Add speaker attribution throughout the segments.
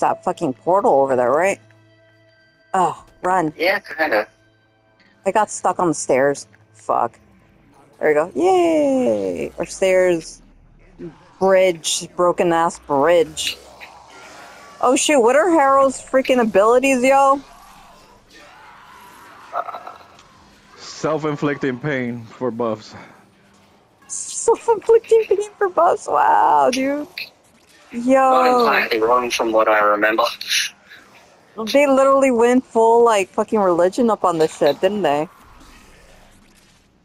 Speaker 1: that fucking portal over there, right? Oh, run.
Speaker 2: Yeah, kinda.
Speaker 1: I got stuck on the stairs. Fuck. There we go. Yay! Or stairs. Bridge. Broken ass bridge. Oh shit, what are Harrow's freaking abilities, yo?
Speaker 3: Self-inflicting pain for buffs.
Speaker 1: Self-inflicting pain for buffs. Wow, dude.
Speaker 2: Not
Speaker 1: Yo.
Speaker 2: entirely wrong from what I remember.
Speaker 1: They literally went full, like, fucking religion up on this shit, didn't they?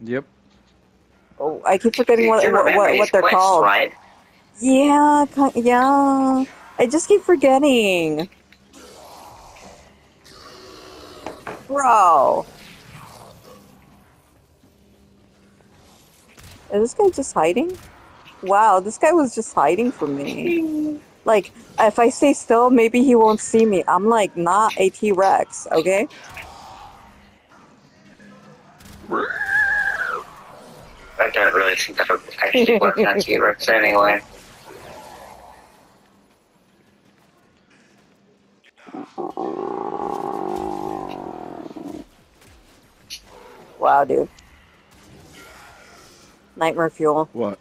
Speaker 3: Yep.
Speaker 1: Oh, I keep forgetting what, what, what, what they're
Speaker 2: quest,
Speaker 1: called.
Speaker 2: Right?
Speaker 1: Yeah, yeah. I just keep forgetting. Bro. Is this guy just hiding? Wow, this guy was just hiding from me. Like, if I stay still, maybe he won't see me. I'm like not a T-Rex, okay?
Speaker 2: I don't really think that would actually work on T-Rex anyway.
Speaker 1: Wow, dude. Nightmare fuel.
Speaker 3: What?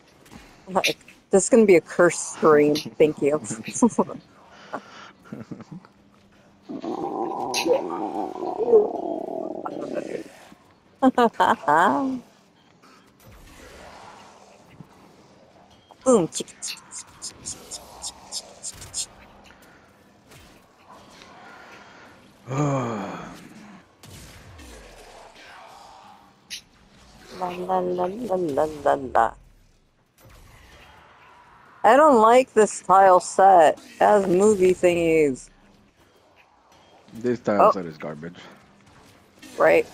Speaker 1: Like, this is gonna be a curse stream. Thank you. Boom. La la la la la la la. I don't like this tile set. It has movie thingies,
Speaker 3: This tile
Speaker 1: Oh.
Speaker 3: set is garbage.
Speaker 1: right?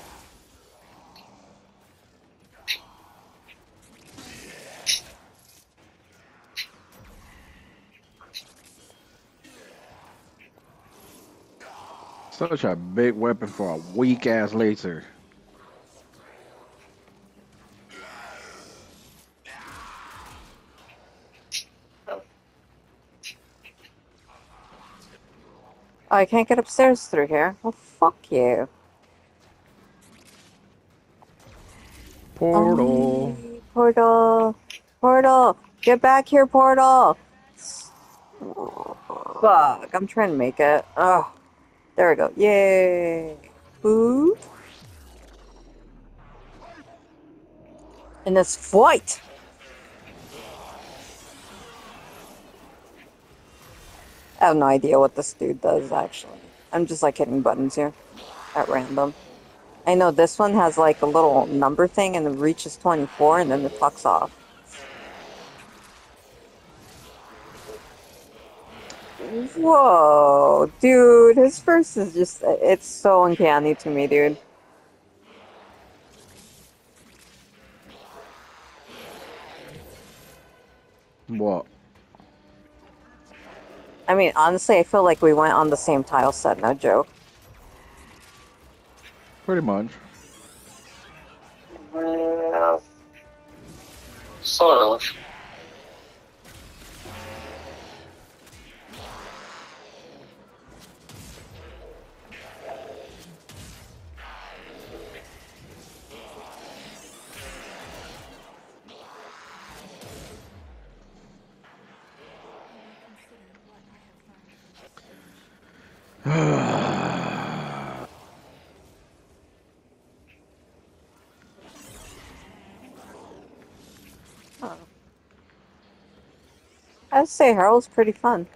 Speaker 3: Such a big weapon for a weak ass laser.
Speaker 1: Oh, I can't get upstairs through here. Well, fuck you.
Speaker 3: Portal.
Speaker 1: Oh, portal. Portal. Get back here, portal. Fuck. I'm trying to make it. Oh. There we go. Yay. Ooh. And it's fight. I have no idea what this dude does, actually. I'm just like hitting buttons here at random. I know this one has like a little number thing and it reaches 24 and then it fucks off. Whoa, dude, his first is just, it's so uncanny to me, dude.
Speaker 3: What?
Speaker 1: I mean, honestly, I feel like we went on the same tile set, no joke.
Speaker 3: Pretty much.
Speaker 2: Well, sort of.
Speaker 1: I'd say Harrow's pretty fun.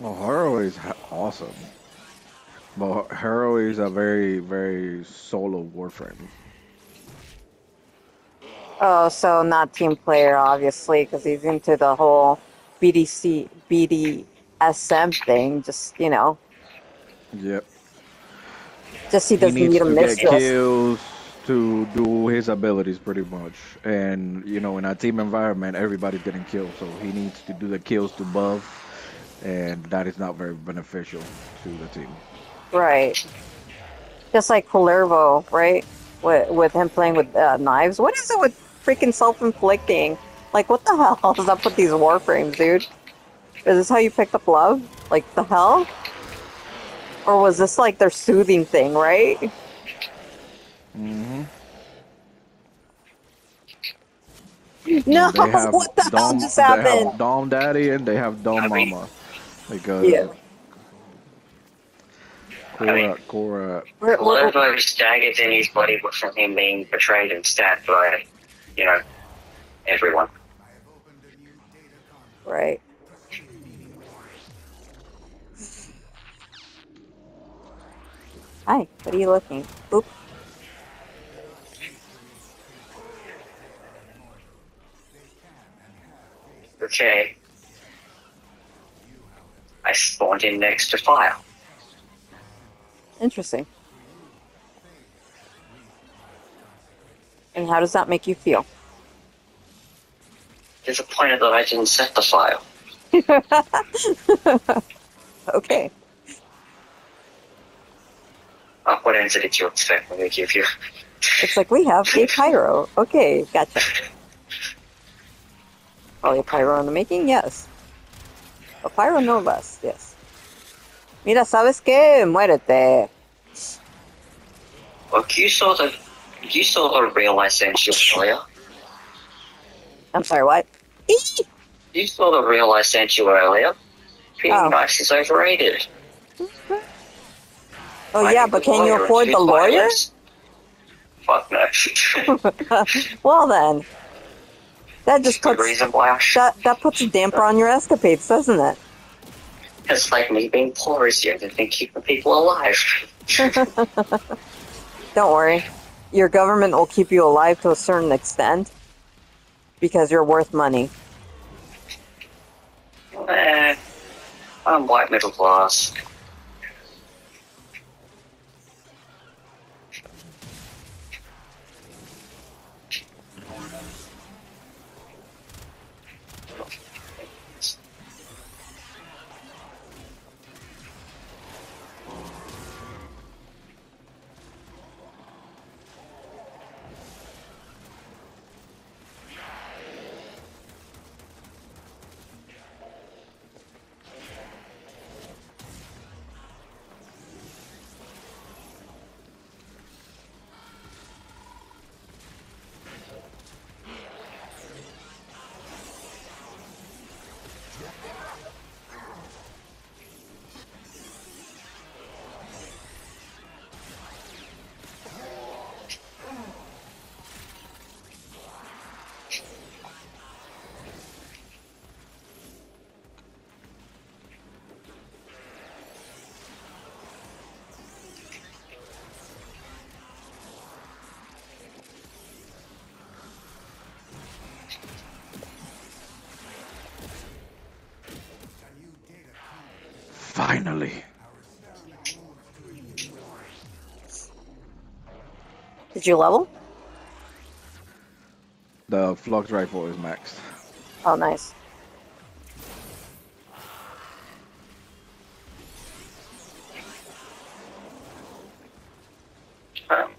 Speaker 3: Well, is awesome. But Harrow is a very, very solo warframe.
Speaker 1: Oh, so not team player, obviously, because he's into the whole BDC, BDSM thing. Just, you know,
Speaker 3: Yep.
Speaker 1: just he
Speaker 3: He
Speaker 1: doesn't
Speaker 3: needs
Speaker 1: need a mistress.
Speaker 3: kills to do his abilities pretty much. And, you know, in a team environment, everybody's getting killed. So he needs to do the kills to buff. And that is not very beneficial to the team.
Speaker 1: Right. Just like Palermo, right? With, with him playing with uh, knives. What is it with freaking self-inflicting? Like, what the hell is up with these warframes, dude? Is this how you picked up love? Like, the hell? Or was this like their soothing thing, right?
Speaker 3: Mm-hmm.
Speaker 1: No, what the hell
Speaker 3: Dom,
Speaker 1: just
Speaker 3: They
Speaker 1: happened?
Speaker 3: have Dom Daddy and they have Dom
Speaker 2: I mean-
Speaker 3: Mama. Like uh,
Speaker 1: Yeah.
Speaker 3: Cora,
Speaker 2: I mean-
Speaker 3: Cora.
Speaker 1: We're,
Speaker 2: All
Speaker 1: we're,
Speaker 2: of those daggers in his body were from him being betrayed and stabbed by, you know, everyone.
Speaker 1: right. Hi, what are you looking? Oop.
Speaker 2: Okay. I spawned in next to fire.
Speaker 1: Interesting. And how does that make you feel?
Speaker 2: Disappointed that I didn't set the fire.
Speaker 1: okay.
Speaker 2: Oh, what answer did you expect me to give you?
Speaker 1: It's like we have a pyro. Okay, gotcha. Oh, a pyro in the making? Yes. A pyro no less, yes. Mira, ¿sabes qué? Muérete.
Speaker 2: Look, you saw the you saw the real essential earlier.
Speaker 1: I'm sorry, what? Eee!
Speaker 2: You saw the real essential earlier. Being
Speaker 1: Oh.
Speaker 2: nice is overrated.
Speaker 1: Oh
Speaker 2: I
Speaker 1: yeah, but can you afford the lawyers?
Speaker 2: violence. Fuck no.
Speaker 1: well then. That just puts
Speaker 2: reason why I
Speaker 1: that, that puts a damper on your escapades, doesn't it?
Speaker 2: It's like me being poor is the only thing keeping people alive.
Speaker 1: Don't worry. Your government will keep you alive to a certain extent because you're worth money.
Speaker 2: Eh, I'm white middle class.
Speaker 3: Finally.
Speaker 1: Did you level?
Speaker 3: The flux rifle is maxed.
Speaker 1: Oh, nice.
Speaker 2: Um,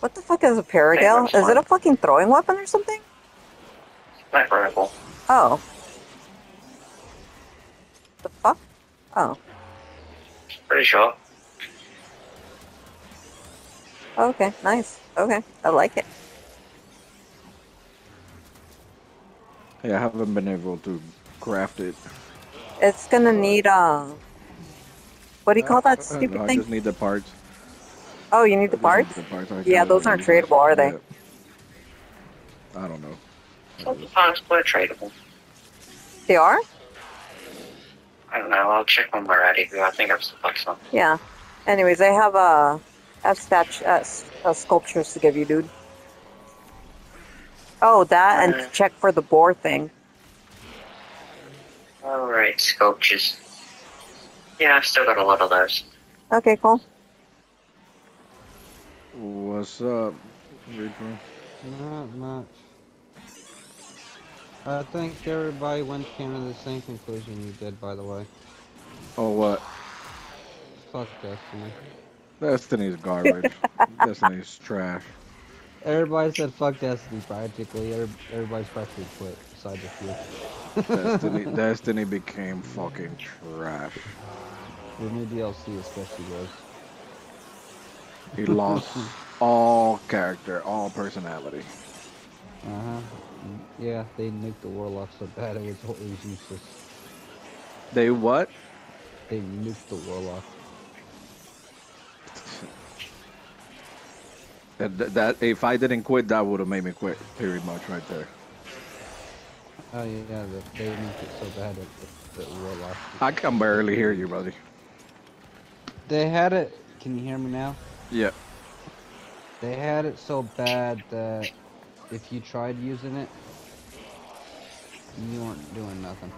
Speaker 1: What the fuck is a Perigale? Is it a fucking throwing weapon or something?
Speaker 2: sniper rifle.
Speaker 1: Oh. The fuck? Oh.
Speaker 2: Pretty sure.
Speaker 1: Okay, nice. Okay, I like it.
Speaker 3: Yeah, I haven't been able to craft it.
Speaker 1: It's gonna need, uh... What do you call that
Speaker 3: Uh,
Speaker 1: stupid
Speaker 3: I
Speaker 1: thing?
Speaker 3: just need the parts.
Speaker 1: Oh, you need the parts?
Speaker 3: need the parts.
Speaker 1: Yeah,
Speaker 3: can't
Speaker 1: those aren't
Speaker 3: really-
Speaker 1: tradable, are they?
Speaker 3: Yeah. I don't know.
Speaker 2: Some parts were tradable.
Speaker 1: They are?
Speaker 2: I don't know. I'll check when we're ready. I think I've stuck some.
Speaker 1: Yeah. Anyways, I have, uh... I have statu- uh, uh, sculptures to give you, dude. Oh, that and
Speaker 2: Uh.
Speaker 1: check for the boar thing.
Speaker 2: Alright, sculptures. Yeah, I've still got a lot of those.
Speaker 1: Okay, cool.
Speaker 3: What's up, Reaper?
Speaker 4: Not much. I think everybody went came to the same conclusion you did, by the way.
Speaker 3: Oh, what?
Speaker 4: Fuck Destiny.
Speaker 3: Destiny's garbage. Destiny's trash.
Speaker 4: Everybody said fuck Destiny practically. Every- Everybody's practically quit, besides a few.
Speaker 3: Destiny, Destiny became fucking trash.
Speaker 4: The new DLC especially was.
Speaker 3: He lost all character, all personality.
Speaker 4: Uh huh. Yeah, they nuked the Warlock so bad it was, it was useless.
Speaker 3: They what?
Speaker 4: They nuked the Warlock.
Speaker 3: That, that- that if I didn't quit, that would have made me quit. Pretty much right there.
Speaker 4: Oh yeah, yeah the, they nuked it so bad that the, the Warlock.
Speaker 3: I can barely hear you, buddy.
Speaker 4: They had it. Can you hear me now?
Speaker 3: Yeah.
Speaker 4: They had it so bad that if you tried using it, you weren't doing nothing.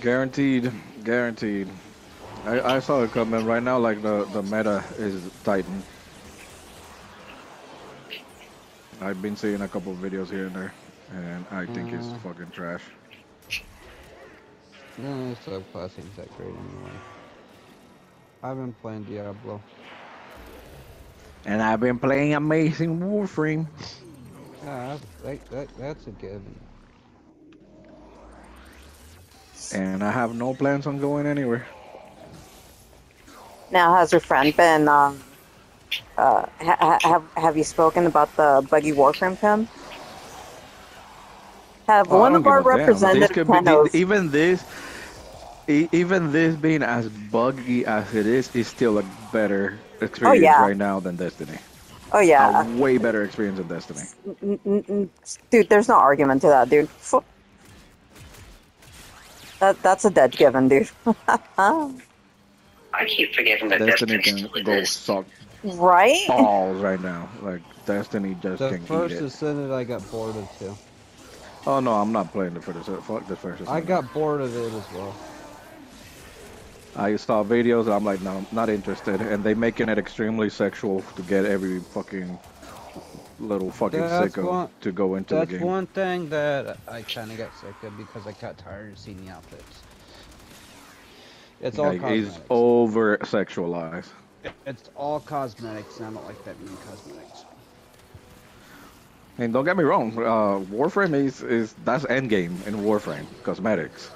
Speaker 3: Guaranteed, guaranteed. I, I saw it coming right now. Like the the meta is Titan. I've been seeing a couple of videos here and there, and I think it's
Speaker 4: Uh.
Speaker 3: fucking trash.
Speaker 4: No, subclass ain't that great anyway. I've been playing Diablo.
Speaker 3: And I've been playing Amazing Warframe.
Speaker 4: Yeah, that, that, that's a given.
Speaker 3: And I have no plans on going anywhere.
Speaker 1: Now, has your friend been? Um, uh, ha- ha- have have you spoken about the buggy warframe pin? Have
Speaker 3: Oh, I
Speaker 1: one
Speaker 3: don't
Speaker 1: of our
Speaker 3: give. This
Speaker 1: representatives
Speaker 3: be- even this, e- even this being as buggy as it is, is still a better Oh, experience
Speaker 1: yeah.
Speaker 3: right now than Destiny.
Speaker 1: Oh yeah,
Speaker 3: A way better experience than Destiny.
Speaker 1: Dude. There's no argument to that, dude. Fu- That that's a dead given, dude.
Speaker 2: I keep forgetting that
Speaker 3: Destiny
Speaker 2: Destiny's
Speaker 3: can
Speaker 2: still
Speaker 3: go
Speaker 2: exists.
Speaker 3: suck
Speaker 1: right?
Speaker 3: balls right now. Like Destiny just
Speaker 4: The
Speaker 3: can
Speaker 4: first
Speaker 3: eat it.
Speaker 4: Ascended I got bored of too.
Speaker 3: Oh no, I'm not playing it for the fuck the first.
Speaker 4: I got bored of it as well.
Speaker 3: I saw videos and I'm like, no, I'm not interested. And they making it extremely sexual to get every fucking little fucking
Speaker 4: That's
Speaker 3: sicko
Speaker 4: one-
Speaker 3: to go into
Speaker 4: That's
Speaker 3: the game.
Speaker 4: one thing that I kind of got sick of because I got tired of seeing the outfits. It's all
Speaker 3: Like, it's
Speaker 4: cosmetics.
Speaker 3: over sexualized.
Speaker 4: It's all cosmetics, and I don't like that many cosmetics.
Speaker 3: And don't get me wrong, uh, Warframe is, is that's endgame in Warframe cosmetics,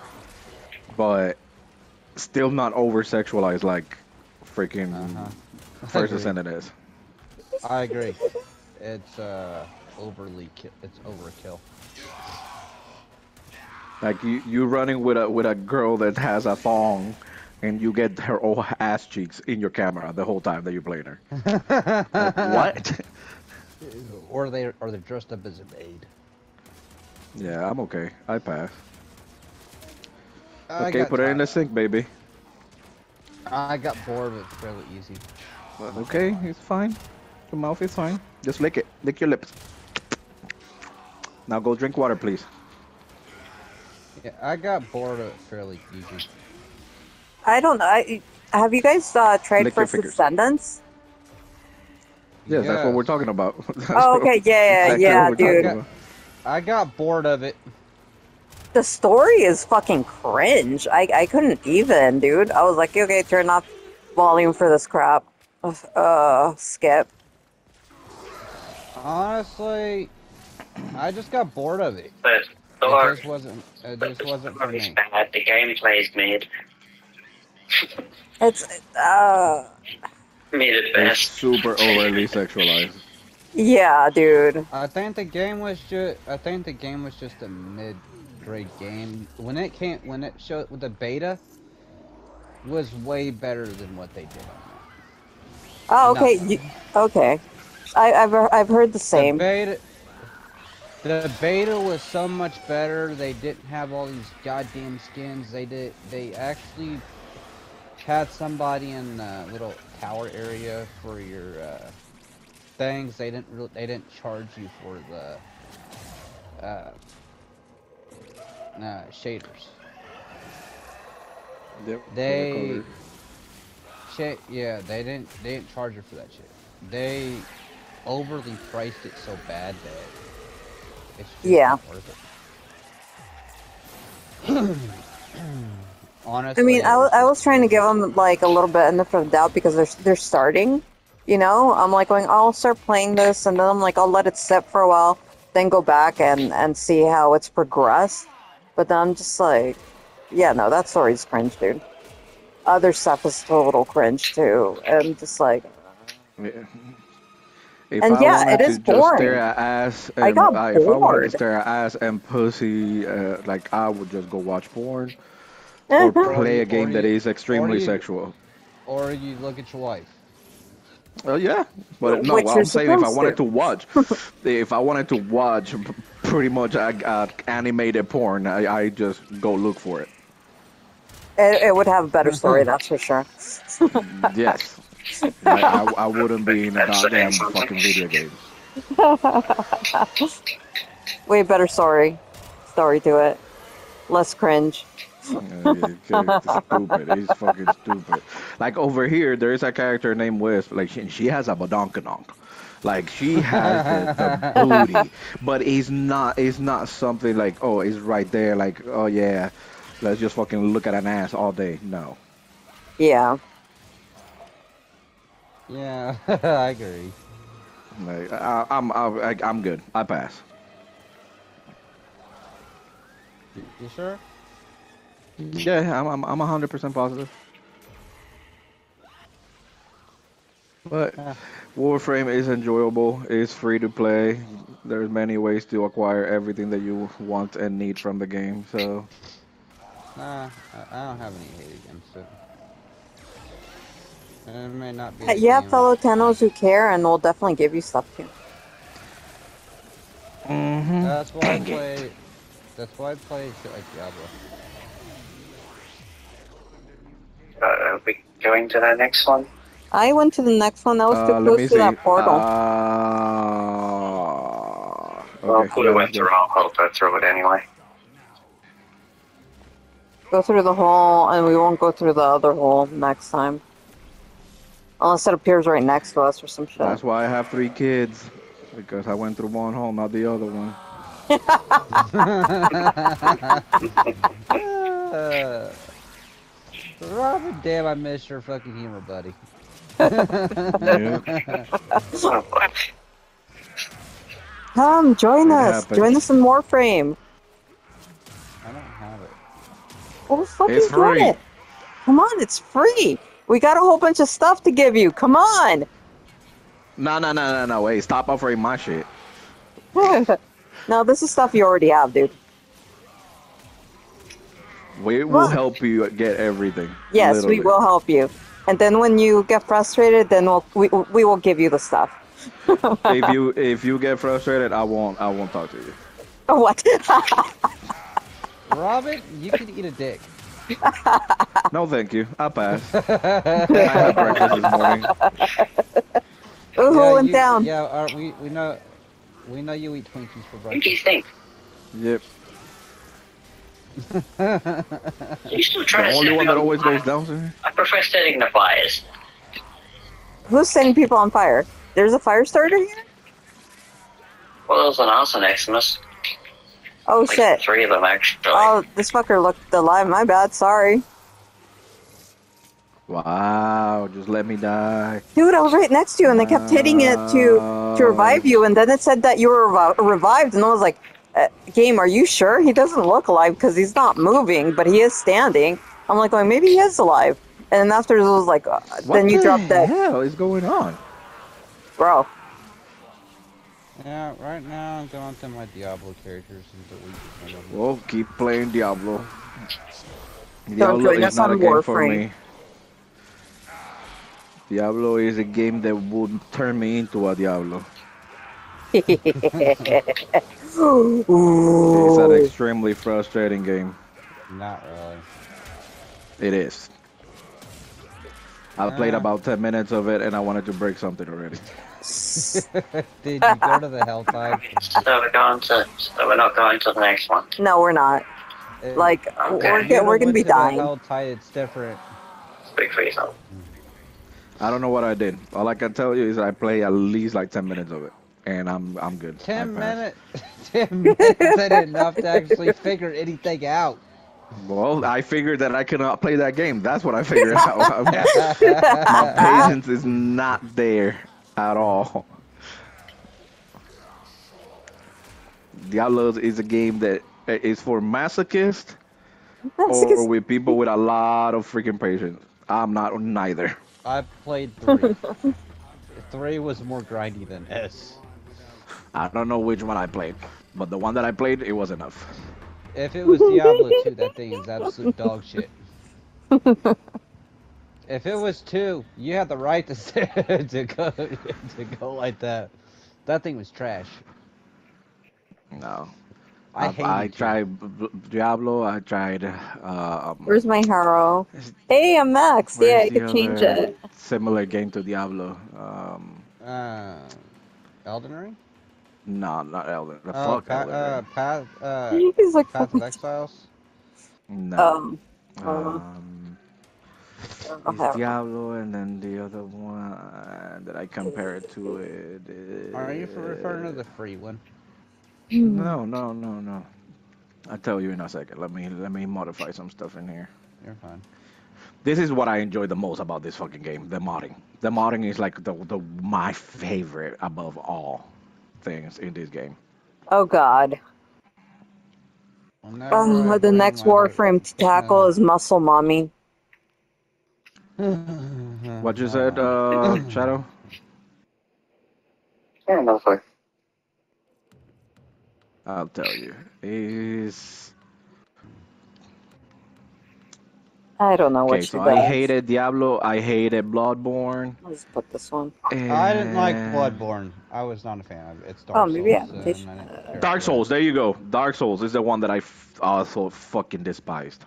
Speaker 3: but still not over sexualized like freaking
Speaker 4: Uh-huh.
Speaker 3: First
Speaker 4: agree.
Speaker 3: Ascendant is.
Speaker 4: I agree. It's uh overly it's overkill.
Speaker 3: Like you, you running with a with a girl that has a thong, and you get her whole ass cheeks in your camera the whole time that you're playing her. Like, what?
Speaker 4: Or they or they're dressed up as a maid.
Speaker 3: yeah, I'm okay. I pass.
Speaker 4: I
Speaker 3: okay, put it in the sink, baby.
Speaker 4: I got bored of it fairly easy.
Speaker 3: Okay, it's fine. Your mouth is fine. Just lick it. Lick your lips. Now go drink water, please.
Speaker 4: Yeah, I got bored of it fairly easy.
Speaker 1: I don't know. I, have you guys uh, tried
Speaker 3: Lick your
Speaker 1: First
Speaker 3: fingers. Yes, that's what we're talking about.
Speaker 1: Oh, okay, yeah,
Speaker 3: exactly
Speaker 1: yeah, dude.
Speaker 3: talking about.
Speaker 4: I got bored of it.
Speaker 1: The story is fucking cringe. I, I couldn't even, dude. I was like, okay, turn off volume for this crap. Uh, skip.
Speaker 4: Honestly, I just got bored of it.
Speaker 2: But
Speaker 4: It
Speaker 2: the
Speaker 4: just wasn't. It just
Speaker 2: the
Speaker 4: wasn't for
Speaker 2: story is
Speaker 4: me.
Speaker 2: bad. The gameplay is mid.
Speaker 1: It's, uh,
Speaker 2: Mid at
Speaker 3: It's super overly sexualized.
Speaker 1: yeah, dude.
Speaker 4: I think the game was just. I think the game was just a mid-grade game. When it came, when it showed with the beta, was way better than what they did on
Speaker 1: Oh, okay, you, okay. I, I've, I've heard the same.
Speaker 4: The beta. The beta was so much better. They didn't have all these goddamn skins. They did. They actually had somebody in the little tower area for your uh, things. They didn't. Really, they didn't charge you for the uh, uh, shaders.
Speaker 3: Yep.
Speaker 4: They, shit, yeah, they didn't, they didn't charge her for that shit. They overly priced it so bad that it's just
Speaker 1: Yeah.
Speaker 4: not worth it. Honestly,
Speaker 1: I mean, I, I was trying to give them like a little bit benefit of the doubt because they're they're starting, You know, I'm like going, I'll start playing this, and then I'm like, I'll let it sit for a while, then go back and and see how it's progressed. But then I'm just like, yeah, no, that story's cringe, dude. Other stuff is total cringe too, and just like,
Speaker 3: Yeah. If
Speaker 1: And
Speaker 3: I
Speaker 1: yeah,
Speaker 3: wanted to
Speaker 1: is
Speaker 3: just
Speaker 1: boring.
Speaker 3: stare at ass and
Speaker 1: I got
Speaker 3: uh, if I wanted to stare at ass and pussy, uh, like I would just go watch porn or play a game that
Speaker 4: you-
Speaker 3: is extremely
Speaker 4: you-
Speaker 3: sexual.
Speaker 4: Or you look at your wife.
Speaker 3: Oh yeah, but no,
Speaker 1: Which
Speaker 3: what I'm saying if I wanted
Speaker 1: to.
Speaker 3: to watch, if I wanted to watch p- pretty much uh, uh, animated porn, I, I just go look for it.
Speaker 1: it, it would have a better story, that's for sure.
Speaker 3: Yes, I, I, I wouldn't be in a goddamn fucking video game.
Speaker 1: Way better story, story to it, less cringe.
Speaker 3: It's stupid. He's fucking stupid. Like over here, there is a character named Wisp. Like she, she has a badonkadonk. Like she has the, the booty, but it's not. It's not something like oh, it's right there. Like oh yeah, let's just fucking look at an ass all day. No.
Speaker 1: Yeah.
Speaker 4: Yeah, I agree.
Speaker 3: Like I, I'm I, I'm good. I pass.
Speaker 4: You, you sure?
Speaker 3: Yeah, I'm I'm I'm hundred percent positive. But. Warframe is enjoyable. It's free to play. There's many ways to acquire everything that you want and need from the game. So
Speaker 4: Nah, I, I don't have any hate against it. It may not be.
Speaker 1: Uh,
Speaker 4: the
Speaker 1: You have fellow Tennos who care, and will definitely give you stuff too.
Speaker 3: mm-hmm.
Speaker 4: That's why I play. That's why I play shit like Diablo.
Speaker 2: Uh, are we going to the next one?
Speaker 1: I went to the next one. That was too
Speaker 3: Uh, let
Speaker 1: close to that portal.
Speaker 3: Uh,
Speaker 2: Well,
Speaker 3: okay,
Speaker 2: we
Speaker 3: yeah,
Speaker 2: went
Speaker 3: yeah.
Speaker 2: through. I'll, I'll through it anyway.
Speaker 1: go through the hole, and we won't go through the other hole next time. Unless it appears right next to us or some shit.
Speaker 3: That's why I have three kids because I went through one hole, not the other one.
Speaker 4: Uh, Robin, damn, I miss your fucking humor, buddy.
Speaker 1: Come, join
Speaker 3: It
Speaker 1: us.
Speaker 3: happens.
Speaker 1: Join us in Warframe.
Speaker 4: I don't have it.
Speaker 1: Well, fucking
Speaker 3: It's free.
Speaker 1: it. Come on, it's free. We got a whole bunch of stuff to give you. Come on.
Speaker 3: No, no, no, no, no. Wait, stop offering my shit.
Speaker 1: no, this is stuff you already have, dude.
Speaker 3: We will
Speaker 1: What?
Speaker 3: help you get everything.
Speaker 1: Yes,
Speaker 3: literally.
Speaker 1: we will help you. And then when you get frustrated, then we'll we, we will give you the stuff.
Speaker 3: if you if you get frustrated, I won't I won't talk to you.
Speaker 1: what?
Speaker 4: Robin, you can eat a dick.
Speaker 3: No, thank you. I pass. I had breakfast this morning.
Speaker 1: Ooh, who
Speaker 4: yeah,
Speaker 1: went
Speaker 4: you-
Speaker 1: down?
Speaker 4: Yeah, uh, we we know we know you eat Twinkies for
Speaker 2: What do you
Speaker 4: breakfast.
Speaker 2: think?
Speaker 3: Yep.
Speaker 2: You still
Speaker 3: The
Speaker 2: trying to
Speaker 3: only
Speaker 2: set
Speaker 3: one
Speaker 2: me
Speaker 3: that
Speaker 2: on
Speaker 3: always
Speaker 2: fire?
Speaker 3: goes down. Sir.
Speaker 2: I prefer setting the fires.
Speaker 1: Who's setting people on fire? There's a fire starter here?
Speaker 2: Well, there's an arson Eximus.
Speaker 1: Oh
Speaker 2: Like
Speaker 1: shit.
Speaker 2: three of them actually.
Speaker 1: Oh, this fucker looked alive. My bad. Sorry.
Speaker 3: Wow, just let me die.
Speaker 1: Dude, I was right next to you, and they kept hitting it to to revive you, and then it said that you were revi- revived, and I was like, uh, "Game, are you sure? He doesn't look alive because he's not moving, but he is standing." I'm like, going, maybe he is alive. And then after it was like, uh,
Speaker 3: What
Speaker 1: then you
Speaker 3: the
Speaker 1: dropped that,
Speaker 3: hell is going on?
Speaker 1: bro.
Speaker 4: Yeah, right now I'm going to my Diablo characters and delete some them.
Speaker 3: Well, keep playing Diablo. Diablo
Speaker 1: join
Speaker 3: is not a game for me. Diablo is a game that would turn me into a Diablo. It's an extremely frustrating game.
Speaker 4: Not really.
Speaker 3: It is. I played about 10 minutes of it and I wanted to break something already.
Speaker 4: Did you go to the Helltide?
Speaker 2: So we're going to. So we're not going to the next one.
Speaker 1: no, we're not.
Speaker 4: It-
Speaker 1: Like,
Speaker 2: Okay.
Speaker 1: we're,
Speaker 4: you
Speaker 1: get, we're gonna be
Speaker 4: to the
Speaker 1: dying.
Speaker 4: Helltide, it's different.
Speaker 2: Speak for yourself.
Speaker 3: I don't know what I did. All I can tell you is I play at least like 10 minutes of it. And I'm I'm good.
Speaker 4: Ten minutes. Ten minutes ain't enough to actually figure anything out.
Speaker 3: Well, I figured that I cannot play that game. That's what I figured out. My patience is not there at all. Diablo is a game that is for masochists or with people with a lot of freaking patience. I'm not neither.
Speaker 4: I played three. three was more grindy than S.
Speaker 3: I don't know which one I played, but the one that I played, it was enough.
Speaker 4: If it was Diablo 2, that thing is absolute dog shit. If it was 2, you had the right to say, to go to go like that. That thing was trash.
Speaker 3: No.
Speaker 4: I
Speaker 3: I, I tried B- B- Diablo. I tried. Uh, um,
Speaker 1: Where's my hero? Hey, I'm Max. Yeah,
Speaker 3: where's
Speaker 1: I
Speaker 3: the
Speaker 1: could change it.
Speaker 3: Similar game to Diablo. Um,
Speaker 4: Uh, Elden Ring?
Speaker 3: No, not Elden. The
Speaker 4: Oh,
Speaker 3: fuck
Speaker 4: pa-
Speaker 3: Elden
Speaker 4: uh, Path, uh,
Speaker 1: He's like,
Speaker 4: Path of Exiles?
Speaker 3: No.
Speaker 1: um,
Speaker 3: Um, it's. Diablo, and then the other one that I compare it to it. Is...
Speaker 4: Are you referring to the free one?
Speaker 3: No, no, no, no. I'll tell you in a second. Let me let me modify some stuff in here.
Speaker 4: You're fine.
Speaker 3: This is what I enjoy the most about this fucking game. The modding. The modding is like the the my favorite above all things in this game.
Speaker 1: Oh God.
Speaker 4: Whenever
Speaker 1: Oh, the next Warframe to tackle is Muscle Mommy.
Speaker 3: What you said, uh, Shadow?
Speaker 2: I don't know if I.
Speaker 3: I'll tell you. Is
Speaker 1: I don't know what
Speaker 3: okay.
Speaker 1: she
Speaker 3: So
Speaker 1: does.
Speaker 3: I hated Diablo. I hated Bloodborne.
Speaker 1: Let's put this one. Eh.
Speaker 4: I didn't like Bloodborne. I was not a fan of it. It's Dark
Speaker 1: Oh, maybe
Speaker 4: Souls.
Speaker 1: I- uh,
Speaker 4: and
Speaker 1: they
Speaker 4: I
Speaker 1: should- uh,
Speaker 4: didn't care
Speaker 3: Dark. Souls. There you go. Dark Souls is the one that I also fucking despised.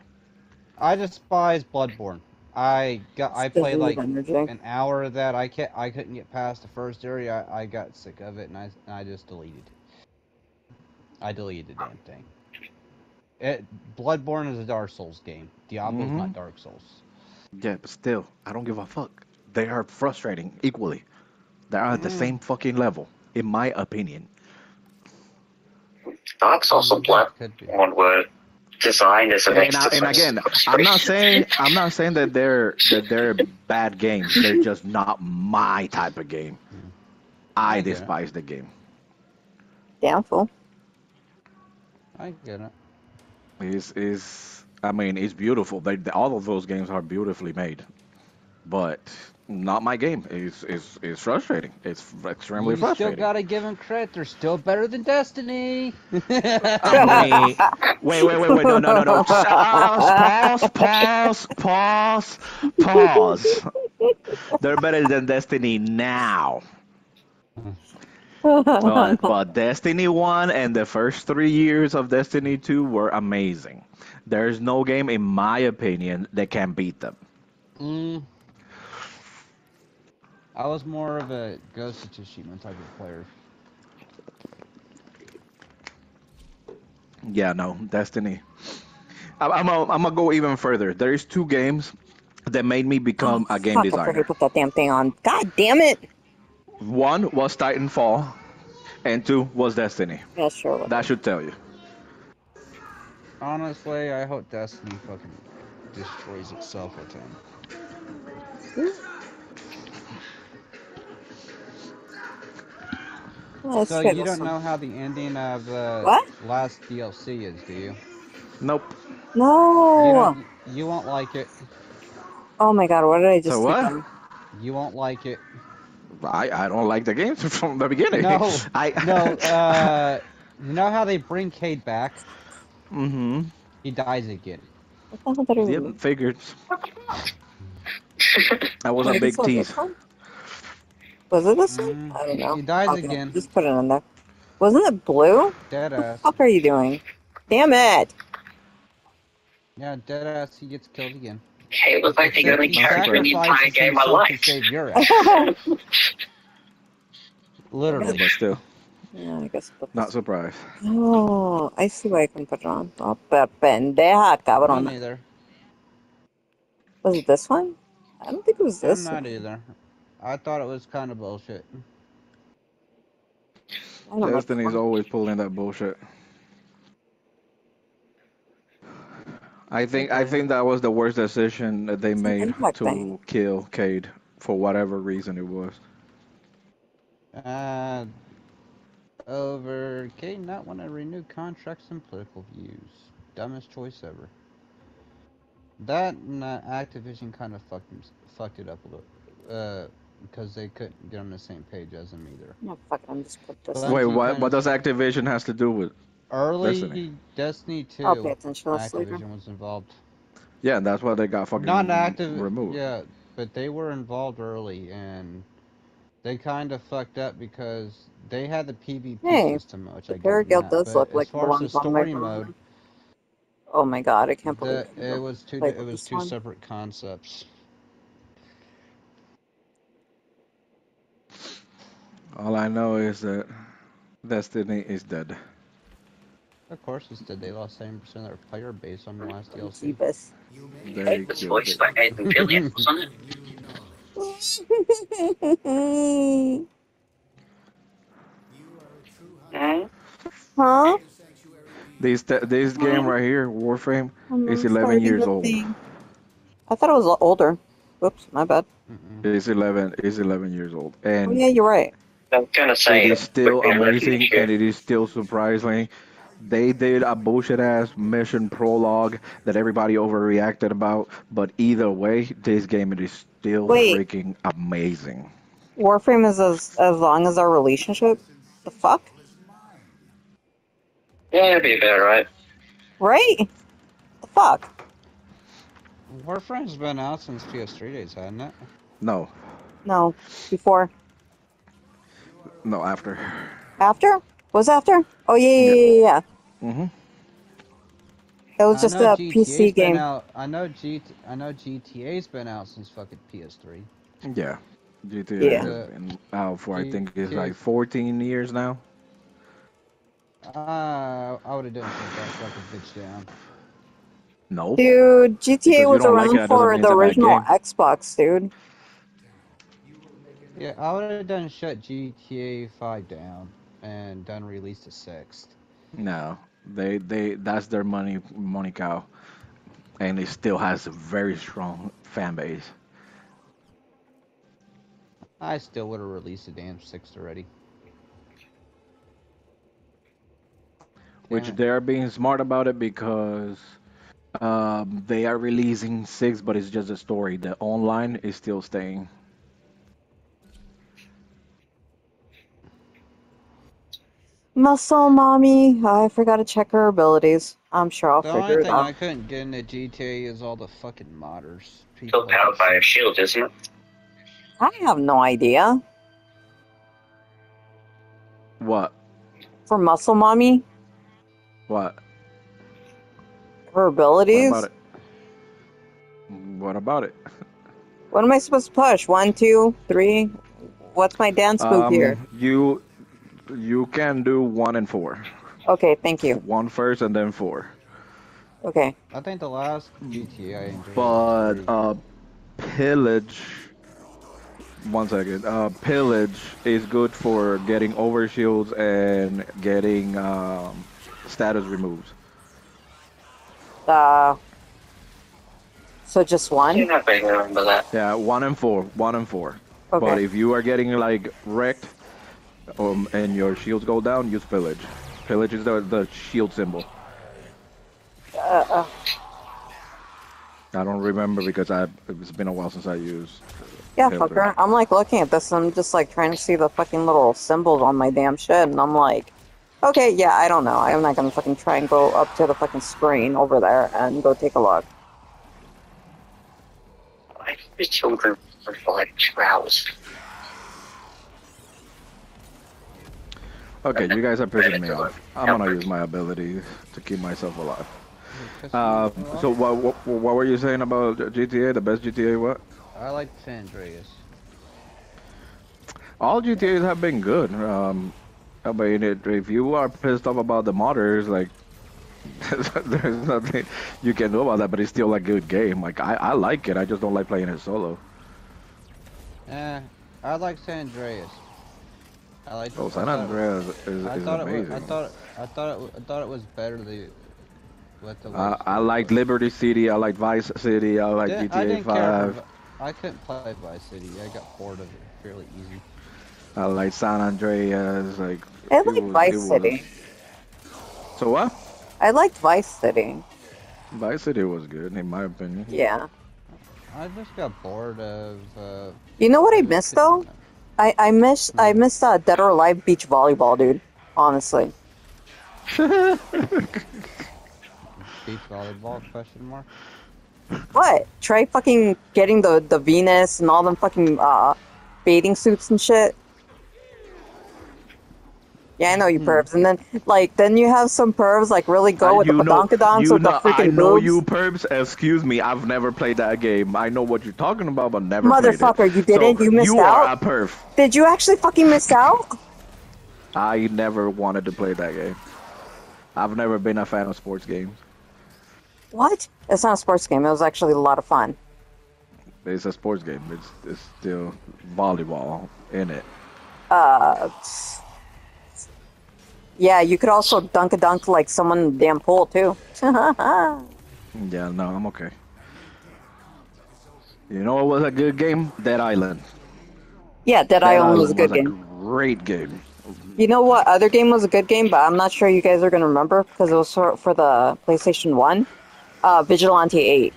Speaker 4: I despise Bloodborne. I got. I
Speaker 1: It's the
Speaker 4: played like
Speaker 1: energy.
Speaker 4: an hour of that. I can't. I couldn't get past the first area. I, I got sick of it, and I and I just deleted. I deleted the damn thing. It Bloodborne is a Dark Souls game. Diablo's
Speaker 3: Mhm.
Speaker 4: not Dark Souls.
Speaker 3: Yeah, but still, I don't give a fuck. They are frustrating equally. They are at the
Speaker 4: Mm.
Speaker 3: same fucking level, in my opinion.
Speaker 2: Dark Souls and
Speaker 4: Could be.
Speaker 2: Bloodborne were designed as a
Speaker 3: And,
Speaker 2: mix
Speaker 3: I, and again, I'm not saying I'm not saying that they're that they're bad games. They're just not my type of game. I
Speaker 4: I
Speaker 3: despise the game.
Speaker 1: Downfall.
Speaker 4: I get it.
Speaker 3: Is is I mean, it's beautiful. They, all of those games are beautifully made, but not my game. It's it's, it's frustrating. It's extremely
Speaker 4: you still gotta give them credit. They're still better than Destiny.
Speaker 3: I mean, wait, wait, wait, wait, no, no, no, no. Pause, pause, pause, pause, pause. They're better than Destiny now. Mm-hmm. But, but Destiny 1 and the first three years of Destiny 2 were amazing. There's no game, in my opinion, that can beat them.
Speaker 4: Mm. I was more of a Ghost of Tsushima type of player.
Speaker 3: Yeah, no, Destiny. I- I'm gonna I'm gonna go even further. There's two games that made me become a game
Speaker 1: Fuck, I forgot to
Speaker 3: designer.
Speaker 1: put that damn thing on. God damn it!
Speaker 3: One was Titanfall, and two was Destiny.
Speaker 1: Yeah, sure.
Speaker 3: That should tell you.
Speaker 4: Honestly, I hope Destiny fucking destroys itself with him.
Speaker 1: Let's
Speaker 4: So you don't know how the ending of uh,
Speaker 1: What?
Speaker 4: last DLC is, do you?
Speaker 3: Nope.
Speaker 1: No.
Speaker 4: don't, you won't like it.
Speaker 1: Oh my god, what did I just
Speaker 3: So what?
Speaker 1: on?
Speaker 4: You won't like it.
Speaker 3: I, I don't like the games from the beginning.
Speaker 4: No,
Speaker 3: I
Speaker 4: No, uh, you know how they bring Cayde back?
Speaker 3: mm-hmm.
Speaker 4: He dies again.
Speaker 1: What the hell did I
Speaker 3: Yep, figured. That was a big tease.
Speaker 1: Was it this one?
Speaker 4: Mm,
Speaker 1: I don't know.
Speaker 4: he dies
Speaker 1: Okay,
Speaker 4: again.
Speaker 1: Just put it in there. Wasn't it blue?
Speaker 4: Dead
Speaker 1: What the
Speaker 4: ass.
Speaker 1: fuck are you doing? Damn it!
Speaker 4: Yeah, dead ass. He gets killed again.
Speaker 2: He was like the only character in the entire game I
Speaker 4: himself to
Speaker 2: liked.
Speaker 4: save your Literally.
Speaker 3: but still,
Speaker 1: yeah, I guess. Put
Speaker 3: not surprised.
Speaker 1: Oh, I see why I can put it on. Oh, pero pendeja,
Speaker 4: Me
Speaker 1: cabrón.
Speaker 4: neither.
Speaker 1: Was it this one? I don't think it was
Speaker 4: I'm
Speaker 1: this
Speaker 4: not
Speaker 1: one.
Speaker 4: either. I thought it was kind of bullshit.
Speaker 1: I don't know.
Speaker 3: Destiny's always pulling that bullshit. I think I think that was the worst decision that they made to
Speaker 1: thing.
Speaker 3: kill Cayde for whatever reason it was.
Speaker 4: Uh, over Kate not want to renew contracts and political views. Dumbest choice ever. That and uh, Activision kind of fucked him, fucked it up a little, uh, because they couldn't get on the same page as him either.
Speaker 1: No, fuck I'm just put this.
Speaker 3: Wait, what? What does Activision has to do with?
Speaker 4: Early
Speaker 3: Destiny.
Speaker 4: Destiny 2,
Speaker 1: I'll pay attention to this later.
Speaker 4: Activision was involved.
Speaker 3: Yeah, that's why they got fucking
Speaker 4: Not active,
Speaker 3: removed.
Speaker 4: yeah, but they were involved early, and they kind of fucked up because they had the PvP
Speaker 1: Hey,
Speaker 4: system, which
Speaker 1: The
Speaker 4: I give
Speaker 1: Parrot
Speaker 4: them
Speaker 1: does
Speaker 4: but
Speaker 1: look like
Speaker 4: as
Speaker 1: the
Speaker 4: far as
Speaker 1: ones
Speaker 4: the
Speaker 1: on my
Speaker 4: story
Speaker 1: phone.
Speaker 4: mode,
Speaker 1: Oh my god, I can't
Speaker 4: the,
Speaker 1: believe
Speaker 4: it was two. It was
Speaker 1: this
Speaker 4: two
Speaker 1: one.
Speaker 4: separate concepts.
Speaker 3: All I know is that Destiny is dead.
Speaker 4: Of course, instead they lost seventy percent of their player base on the last DLC.
Speaker 1: Jeebus.
Speaker 3: They
Speaker 2: It was
Speaker 3: killed
Speaker 2: voiced
Speaker 3: it.
Speaker 2: by Aidan Gillen, wasn't it?
Speaker 1: Huh?
Speaker 3: This this game right here, Warframe,
Speaker 1: I'm
Speaker 3: It's
Speaker 1: not
Speaker 3: 11 years old.
Speaker 1: thing. I thought it was older. Whoops, my bad.
Speaker 4: Mm-mm.
Speaker 3: is 11 is 11 years old,
Speaker 1: Oh
Speaker 3: and
Speaker 1: yeah, you're right.
Speaker 2: I'm gonna say
Speaker 3: it is still amazing, and it is still surprising. They did a bullshit ass mission prologue that everybody overreacted about, but either way, this game it is still
Speaker 1: Wait.
Speaker 3: freaking amazing.
Speaker 1: Warframe is as as long as our relationship. The fuck?
Speaker 2: Yeah, it'll be about right.
Speaker 1: Right? The fuck?
Speaker 4: Warframe's been out since PS3 days, hasn't it?
Speaker 3: No,
Speaker 1: No. Before.
Speaker 3: no, after.
Speaker 1: After? Was after? Oh yeah, yeah, yeah, yeah.
Speaker 3: Hmm
Speaker 1: That was
Speaker 4: I
Speaker 1: just a
Speaker 4: GTA's
Speaker 1: PC game.
Speaker 4: Out, I know G. I know GTA's been out since fucking PS3.
Speaker 3: Yeah, GTA
Speaker 1: Yeah.
Speaker 3: has been out for I
Speaker 4: G-
Speaker 3: think it's
Speaker 4: G-
Speaker 3: like 14 years now.
Speaker 4: Uh, I would have done shut that fucking bitch down.
Speaker 3: No,
Speaker 1: Dude, GTA was
Speaker 3: don't like
Speaker 1: around
Speaker 3: it,
Speaker 1: for the
Speaker 3: it's a bad
Speaker 1: original. Xbox, dude.
Speaker 4: Yeah, I would have done shut GTA 5 down and done release the sixth.
Speaker 3: No, they they that's their money money cow, and it still has a very strong fan base.
Speaker 4: I still would have released the damn sixth already.
Speaker 3: which
Speaker 4: Damn
Speaker 3: they're being smart about it because um, they are releasing six, but it's just a story. The online is still staying.
Speaker 1: Muscle mommy. I forgot to check her abilities. I'm sure I'll
Speaker 4: The
Speaker 1: figure
Speaker 4: only
Speaker 1: it
Speaker 4: thing
Speaker 1: out.
Speaker 4: I couldn't get into GTA is all the fucking modders.
Speaker 2: Still
Speaker 4: People
Speaker 2: powered by a shield, isn't it?
Speaker 1: I have no idea.
Speaker 3: What?
Speaker 1: For muscle mommy,
Speaker 3: What?
Speaker 1: her
Speaker 3: What
Speaker 1: abilities.
Speaker 3: about it? What about it?
Speaker 1: What am I supposed to push? One, two, three. What's my dance move
Speaker 3: Um,
Speaker 1: here?
Speaker 3: You you can do one and four.
Speaker 1: Okay, thank you.
Speaker 3: One first and then four.
Speaker 1: Okay.
Speaker 4: I think the last GTA
Speaker 3: But uh, pillage. One second. Uh, pillage is good for getting overshields and getting um, status removes.
Speaker 1: Uh. So just
Speaker 2: I
Speaker 1: one.
Speaker 2: don't know if that.
Speaker 3: Yeah, one and four. One and four.
Speaker 1: Okay.
Speaker 3: But if you are getting like wrecked, um, and your shields go down, use pillage. Pillage is the the shield symbol.
Speaker 1: Uh, uh,
Speaker 3: I don't remember because I it's been a while since I used.
Speaker 1: yeah,
Speaker 3: Yeah,
Speaker 1: fucker. I'm like looking at this. And I'm just like trying to see the fucking little symbols on my damn shit, and I'm like, okay, yeah, I don't know. I'm not gonna fucking try and go up to the fucking screen over there and go take a look.
Speaker 2: I the children for like two hours.
Speaker 3: Okay, you guys are pissing me off. I'm gonna use my abilities to keep myself alive. Uh, so what, what what were you saying about GTA? The best GTA? What?
Speaker 4: I like San Andreas.
Speaker 3: All GTA's have been good. Um, I mean, it, if you are pissed off about the modders, like, there's nothing you can do about that. But it's still a good game. Like, I, I like it. I just don't like playing it solo.
Speaker 4: Eh, I like San Andreas. I like.
Speaker 3: Oh, San
Speaker 4: thought-
Speaker 3: Andreas is,
Speaker 4: I
Speaker 3: is
Speaker 4: thought
Speaker 3: amazing.
Speaker 4: it was. I thought. I thought it. I thought it was better the, with the.
Speaker 3: I,
Speaker 4: way
Speaker 3: I liked Liberty City. I liked Vice City. I like
Speaker 4: Yeah, I
Speaker 3: GTA
Speaker 4: didn't care.
Speaker 3: 5.
Speaker 4: For, I couldn't play Vice City. I got bored of it fairly easy.
Speaker 3: I like San Andreas. Like
Speaker 1: I like
Speaker 3: was-
Speaker 1: Vice
Speaker 3: it was-
Speaker 1: City.
Speaker 3: So what?
Speaker 1: I liked Vice City.
Speaker 3: Vice City was good in my opinion.
Speaker 1: Yeah.
Speaker 4: I just got bored of. Uh,
Speaker 1: You know what I missed though?
Speaker 4: Shooting
Speaker 1: I I miss I miss uh, Dead or Alive beach volleyball, dude. Honestly.
Speaker 4: Beach volleyball? Question mark.
Speaker 1: What? Try fucking getting the the Venus and all them fucking uh bathing suits and shit. Yeah, I know you
Speaker 3: Hmm.
Speaker 1: pervs, and then like then you have some pervs like really go
Speaker 3: Uh,
Speaker 1: with the
Speaker 3: you know-
Speaker 1: badonkadonks
Speaker 3: you
Speaker 1: with the
Speaker 3: know-
Speaker 1: freaking
Speaker 3: I know
Speaker 1: boobs.
Speaker 3: you perps. Excuse me, I've never played that game. I know what you're talking about, but never.
Speaker 1: Motherfucker, you didn't?
Speaker 3: So,
Speaker 1: You missed
Speaker 3: you
Speaker 1: out?
Speaker 3: are a perf.
Speaker 1: Did you actually fucking miss out?
Speaker 3: I never wanted to play that game. I've never been a fan of sports games.
Speaker 1: What? It's not a sports game. It was actually a lot of fun.
Speaker 3: It's a sports game. It's it's still volleyball in it.
Speaker 1: Uh, yeah, you could also dunk a dunk like someone in the damn pool too.
Speaker 3: Yeah, no, I'm okay. You know what was a good game? Dead Island.
Speaker 1: yeah, Dead
Speaker 3: Dead
Speaker 1: Island was a good game.
Speaker 3: Great game.
Speaker 1: You know what other game was a good game, but I'm not sure you guys are gonna remember because it was for, for the PlayStation One. Uh, Vigilante Eight.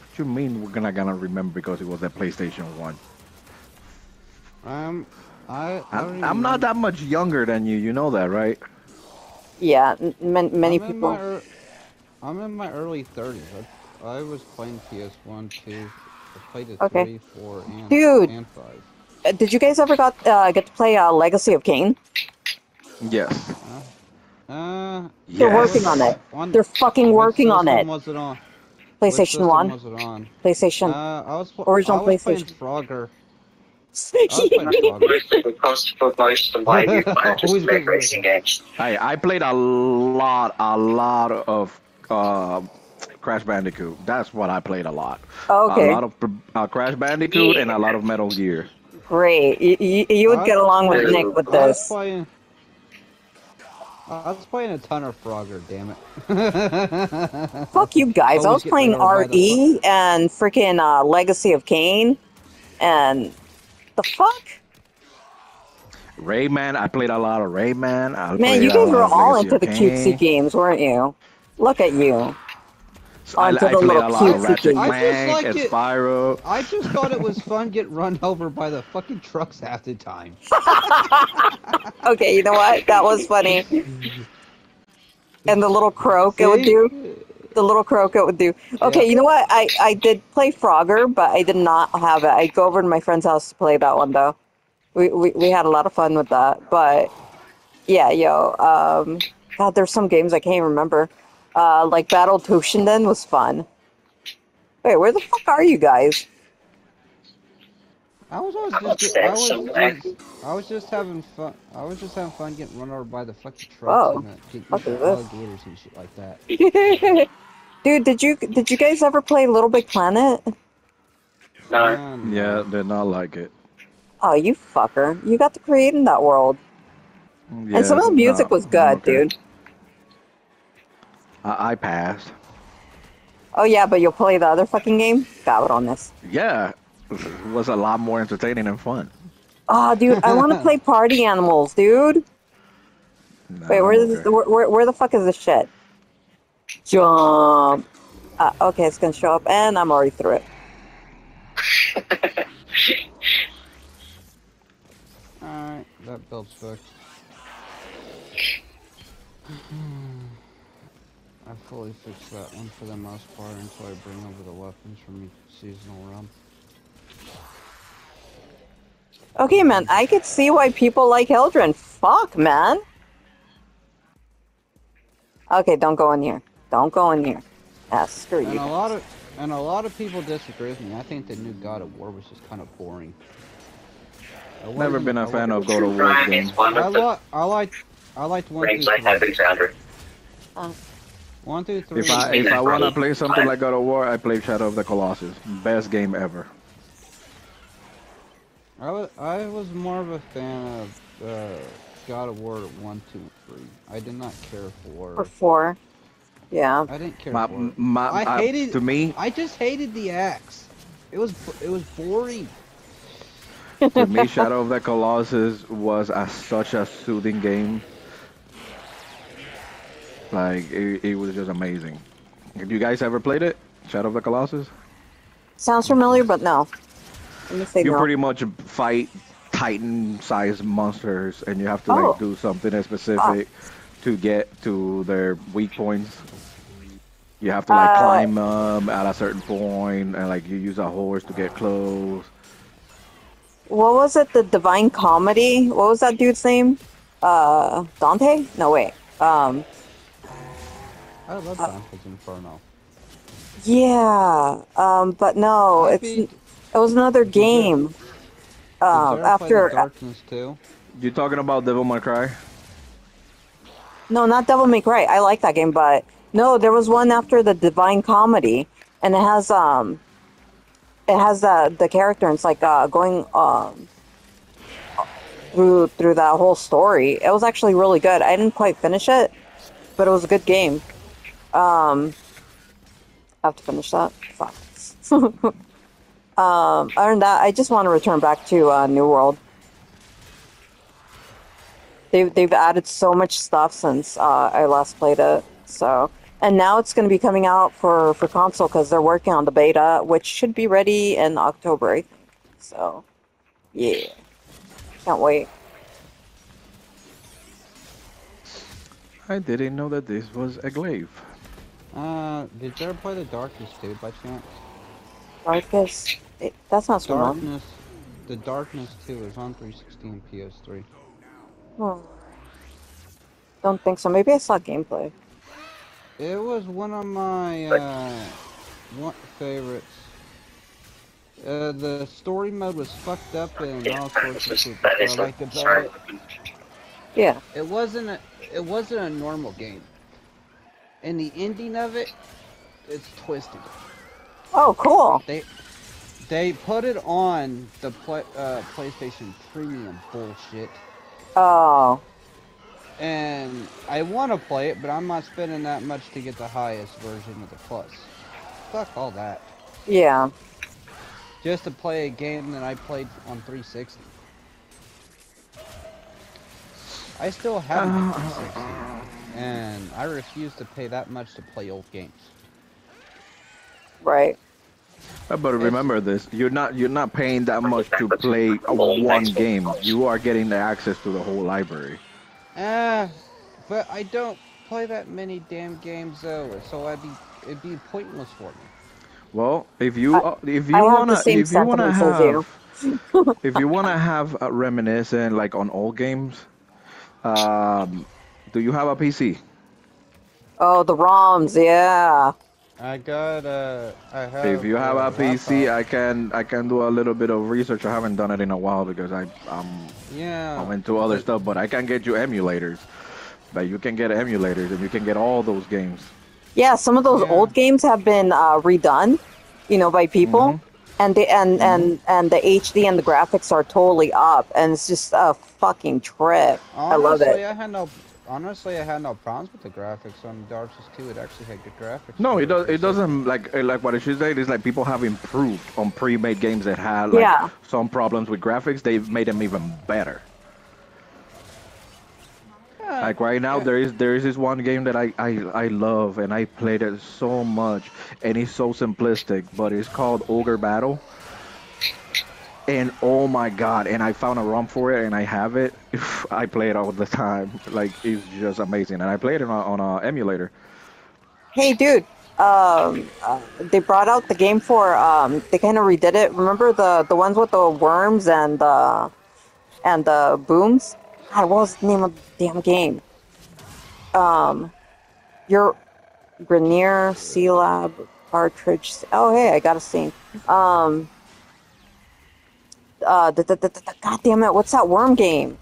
Speaker 3: What you mean we're gonna gonna remember because it was a PlayStation One?
Speaker 4: Um, I. I don't
Speaker 3: I'm, I'm not that much younger than you. You know that, right?
Speaker 1: Yeah, n- man, many
Speaker 4: I'm
Speaker 1: people.
Speaker 4: my ear- I'm in my early 30s. I, I was playing PS1, 2. I played it
Speaker 1: Okay.
Speaker 4: 3, 4, and,
Speaker 1: Dude.
Speaker 4: and 5.
Speaker 1: Uh, Did you guys ever got uh, get to play uh, Legacy of Kain?
Speaker 3: Yes.
Speaker 4: Uh,
Speaker 1: They're
Speaker 3: Yes.
Speaker 1: working on it.
Speaker 4: on,
Speaker 1: They're fucking working on it.
Speaker 4: Was it on?
Speaker 1: PlayStation
Speaker 4: system
Speaker 1: One,
Speaker 4: Was it on?
Speaker 1: PlayStation.
Speaker 4: Uh, I was
Speaker 1: Original
Speaker 4: I was playing
Speaker 1: PlayStation.
Speaker 4: Frogger. I was playing Frogger.
Speaker 2: Because for most of my youth, I just played racing games.
Speaker 3: I I played a lot, a lot of uh, Crash Bandicoot. That's what I played a lot.
Speaker 1: okay,
Speaker 3: A lot of uh, Crash Bandicoot and a lot of Metal Gear.
Speaker 1: great. You, you, you would get along with Nick with
Speaker 4: I
Speaker 1: this.
Speaker 4: playing. I was playing a ton of Frogger, damn it.
Speaker 1: Fuck you guys. I was playing
Speaker 4: rid of by the
Speaker 1: RE and freaking uh, Legacy of Kain, and the fuck,
Speaker 3: Rayman, I played a lot of Rayman. I
Speaker 1: man, you guys were all into the
Speaker 3: of
Speaker 1: cutesy games, weren't you? Look at you.
Speaker 3: I, I
Speaker 1: onto
Speaker 3: played a lot of Ratchet
Speaker 1: games.
Speaker 4: I just
Speaker 3: Clank
Speaker 4: like
Speaker 3: and
Speaker 4: it.
Speaker 3: Spyro.
Speaker 4: I just thought it was fun getting run over by the fucking trucks half the time.
Speaker 1: Okay, you know what? That was funny. And the little croak it would
Speaker 4: See?
Speaker 1: do. The little croak it would do. Okay,
Speaker 4: Yeah.
Speaker 1: you know what? I, I did play Frogger, but I did not have it. I'd go over to my friend's house to play that one though. We we, we had a lot of fun with that. But yeah, yo, um God, there's some games I can't remember. Uh like Battle Toshinden was fun. Wait, where the fuck are you guys?
Speaker 4: I was always
Speaker 2: I'm
Speaker 4: just get, I was,
Speaker 2: somewhere.
Speaker 4: I was just having fun. I was just having fun getting run over by the fucking trucks
Speaker 1: Oh,
Speaker 4: and the, getting
Speaker 1: fuck this?
Speaker 4: alligators and shit like that.
Speaker 1: Dude, did you did you guys ever play Little Big Planet?
Speaker 2: No,
Speaker 4: Man,
Speaker 3: Yeah, did not like it.
Speaker 1: Oh, you fucker. You got to create in that world.
Speaker 3: Yeah,
Speaker 1: and some of the music
Speaker 3: no,
Speaker 1: was good,
Speaker 3: okay.
Speaker 1: dude.
Speaker 3: I, I passed.
Speaker 1: Oh yeah, but you'll play the other fucking game? Cabrones.
Speaker 3: Yeah, it was a lot more entertaining and fun.
Speaker 1: Oh, dude, I want to play Party Animals, dude.
Speaker 3: No,
Speaker 1: Wait, where,
Speaker 3: I'm
Speaker 1: the where, where, where the fuck is this shit? Jump. Uh, okay, it's gonna show up, and I'm already through it.
Speaker 4: Alright, that build's fixed. I fully fixed that one for the most part until I bring over the weapons from each seasonal realm.
Speaker 1: Okay, man, I could see why people like Hildren. Fuck, man. Okay, don't go in here. Don't go in here. Ah, screw
Speaker 4: And
Speaker 1: you.
Speaker 4: a lot of and a lot of people disagree with me. I think the new God of War was just kind of boring. I
Speaker 3: Never been
Speaker 4: I
Speaker 3: a fan of God of War
Speaker 2: Ryan
Speaker 3: games.
Speaker 4: I
Speaker 2: of
Speaker 4: li- I liked I liked one
Speaker 2: games
Speaker 4: through
Speaker 2: I have
Speaker 4: three.
Speaker 2: encountered.
Speaker 4: One through three.
Speaker 3: If I if I want to play something like God of War, I play Shadow of the Colossus. Best game ever.
Speaker 4: I was, I was more of a fan of uh, God of War 1, 2, and 3. I did not care for
Speaker 1: For four. Yeah.
Speaker 4: I didn't care
Speaker 3: My,
Speaker 4: for it.
Speaker 3: my,
Speaker 4: I
Speaker 3: I-
Speaker 4: hated-
Speaker 3: to me,
Speaker 4: I just hated the axe. It was it was boring.
Speaker 3: to me, Shadow of the Colossus was a, such a soothing game. Like it, it was just amazing. Have you guys ever played it, Shadow of the Colossus?
Speaker 1: Sounds familiar, but no. Let me think.
Speaker 3: You
Speaker 1: now.
Speaker 3: pretty much fight Titan-sized monsters, and you have to like
Speaker 1: Oh.
Speaker 3: do something specific ah. to get to their weak points. You have to like
Speaker 1: Uh,
Speaker 3: climb them at a certain point, and like you use a horse to get close.
Speaker 1: What was it? The Divine Comedy? What was that dude's name? Uh, Dante? No, wait. Um,
Speaker 4: I love
Speaker 1: Uh,
Speaker 4: Dante's Inferno.
Speaker 1: yeah. Um, but no,
Speaker 4: I
Speaker 1: it's
Speaker 4: beat-
Speaker 1: it was another
Speaker 4: Did you-
Speaker 1: game.
Speaker 4: Did
Speaker 1: Um,
Speaker 4: you ever
Speaker 1: after
Speaker 4: Darkness too.
Speaker 3: You talking about Devil May Cry?
Speaker 1: no, not Devil May Cry. I like that game, but no, there was one after the Divine Comedy, and it has um, it has the the character. And it's like uh going um through through that whole story. It was actually really good. I didn't quite finish it, but it was a good game. Um, I have to finish that. Fuck. um, other than that, I just want to return back to uh, New World. They've they've added so much stuff since uh, I last played it. So and now it's going to be coming out for for console because they're working on the beta, which should be ready in October. I think. So yeah, can't wait.
Speaker 3: I didn't know that this was a glaive.
Speaker 4: Uh, did you ever play the Darkness too, by chance?
Speaker 1: Darkest. It, that's not so long.
Speaker 4: Darkness. The Darkness 2 is on 360 and PS3.
Speaker 1: Hmm. Don't think so. Maybe I saw gameplay.
Speaker 4: It was one of my uh, one favorites. Uh, the story mode was fucked up and all sorts of shit.
Speaker 2: That
Speaker 4: that
Speaker 2: is
Speaker 4: I liked about
Speaker 2: sorry.
Speaker 4: it.
Speaker 1: Yeah.
Speaker 4: It wasn't a, it wasn't a normal game. And the ending of it, it's twisted.
Speaker 1: Oh, cool.
Speaker 4: They they put it on the play, uh, PlayStation Premium bullshit.
Speaker 1: Oh.
Speaker 4: And I want to play it, but I'm not spending that much to get the highest version of the Plus. Fuck all that.
Speaker 1: Yeah.
Speaker 4: Just to play a game that I played on 360. I still have a 360, and I refuse to pay that much to play old games.
Speaker 1: Right.
Speaker 3: Uh, But remember this: you're not you're not paying that much to play one game. You are getting the access to the whole library.
Speaker 4: Ah, but I don't play that many damn games though, so I'd be it'd be pointless for me.
Speaker 3: Well, if you
Speaker 1: I-
Speaker 3: uh, if you
Speaker 1: I
Speaker 3: wanna if you wanna
Speaker 1: sentiments as you.
Speaker 3: have if you wanna have a reminiscent like on old games, um, do you have a PC?
Speaker 1: Oh, the ROMs. Yeah.
Speaker 4: I got uh, I have.
Speaker 3: If you have
Speaker 4: uh,
Speaker 3: a PC,
Speaker 4: laptop.
Speaker 3: I can I can do a little bit of research. I haven't done it in a while because I I'm
Speaker 4: yeah.
Speaker 3: I'm into other stuff, but I can get you emulators. But you can get emulators and you can get all those games.
Speaker 1: Yeah. Some of those
Speaker 4: Yeah.
Speaker 1: old games have been uh, redone, you know, by people,
Speaker 3: Mm-hmm.
Speaker 1: and the and and and the HD and the graphics are totally up, and it's just a fucking trip. I love it.
Speaker 4: I had no. Honestly, I had no problems with the graphics on Dark Souls 2. It actually had good graphics.
Speaker 3: No, it does. It doesn't like uh, like what I should say is like people have improved on pre-made games that had like
Speaker 1: Yeah.
Speaker 3: some problems with graphics. They've made them even better.
Speaker 4: Yeah,
Speaker 3: Like right now,
Speaker 4: yeah.
Speaker 3: there is there is this one game that I, I I love and I played it so much, and it's so simplistic, but it's called Ogre Battle. And oh my god! And I found a ROM for it, and I have it. I play it all the time. Like it's just amazing, and I played it on, on a emulator.
Speaker 1: Hey, dude. Um, uh, they brought out the game for. Um, they kind of redid it. Remember the the ones with the worms and the and the booms. God, what was the name of the damn game? Um, your Grenier Sea Lab cartridge. Oh, hey, I got a scene. Um. Uh, the, the, the, the, God damn it! What's that worm game?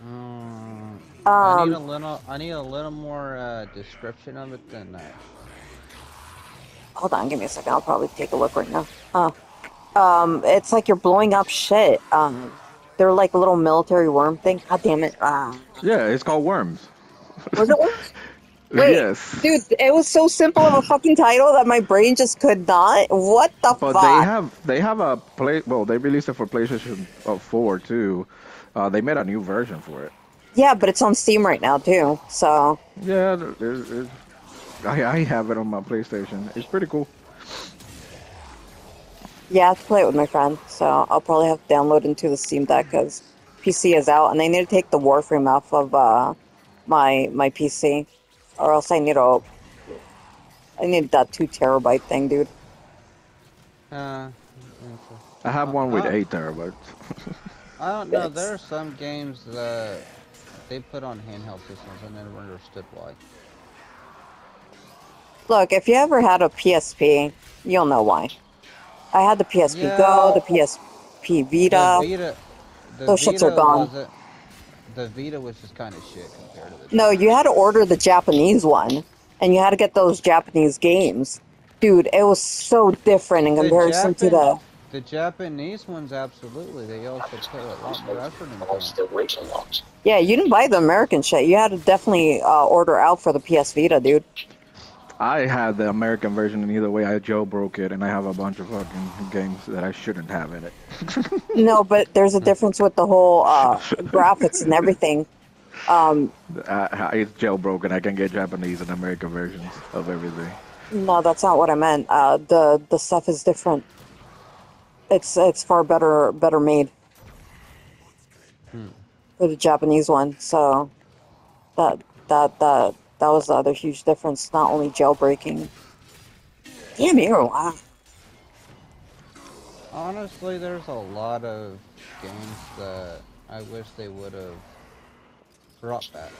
Speaker 4: Um, I need a
Speaker 1: Um,
Speaker 4: little. I need a little more uh, description of it than that.
Speaker 1: hold on, give me a second. I'll probably take a look right now. Uh, um, it's like you're blowing up shit. Um, they're like a little military worm thing. God damn it. Uh,
Speaker 3: Yeah, it's called Worms.
Speaker 1: was it worms? Wait,
Speaker 3: yes.
Speaker 1: Dude, it was so simple of a fucking title that my brain just could not. What the
Speaker 3: But
Speaker 1: fuck?
Speaker 3: they have they have a play. Well, they released it for PlayStation uh, 4 too. Uh, they made a new version for it.
Speaker 1: Yeah, but it's on Steam right now too. So
Speaker 3: Yeah, there- there's, there's, I I have it on my PlayStation. It's pretty cool.
Speaker 1: yeah, I have to play it with my friend. So I'll probably have to download into the Steam Deck because PC is out, and I need to take the Warframe off of uh, my my PC, or else I need a I need that two terabyte thing, dude.
Speaker 4: Uh, okay.
Speaker 3: I have one with
Speaker 4: Uh,
Speaker 3: eight terabytes.
Speaker 4: I don't know. There are some games that they put on handheld systems. I never understood why.
Speaker 1: Look, if you ever had a PSP, you'll know why. I had the PSP
Speaker 4: Yeah.
Speaker 1: Go, the PSP Vita.
Speaker 4: The Vita, the
Speaker 1: Those shits are
Speaker 4: Vita
Speaker 1: gone.
Speaker 4: Wasn't- The Vita was just kind of shit compared to the.
Speaker 1: No, you had to order the Japanese one, and you had to get those Japanese games. Dude, it was so different in
Speaker 4: The
Speaker 1: comparison to the.
Speaker 4: The Japanese ones, absolutely. They also put a lot more effort into
Speaker 2: That's
Speaker 4: them.
Speaker 2: the original.
Speaker 1: Yeah, you didn't buy the American shit. You had to definitely uh, order out for the PS Vita, dude.
Speaker 3: I had the American version, and either way, I jailbroke it, and I have a bunch of fucking games that I shouldn't have in it.
Speaker 1: No, but there's a difference with the whole uh, graphics and everything. Um,
Speaker 3: I, I, it's jailbroken. I can get Japanese and American versions of everything.
Speaker 1: no, that's not what I meant. Uh, the the stuff is different. It's it's far better better made for the Japanese one. So that that that that was the other huge difference. Not only jailbreaking. Damn you! Wow.
Speaker 4: Honestly, there's a lot of games that I wish they would have brought back,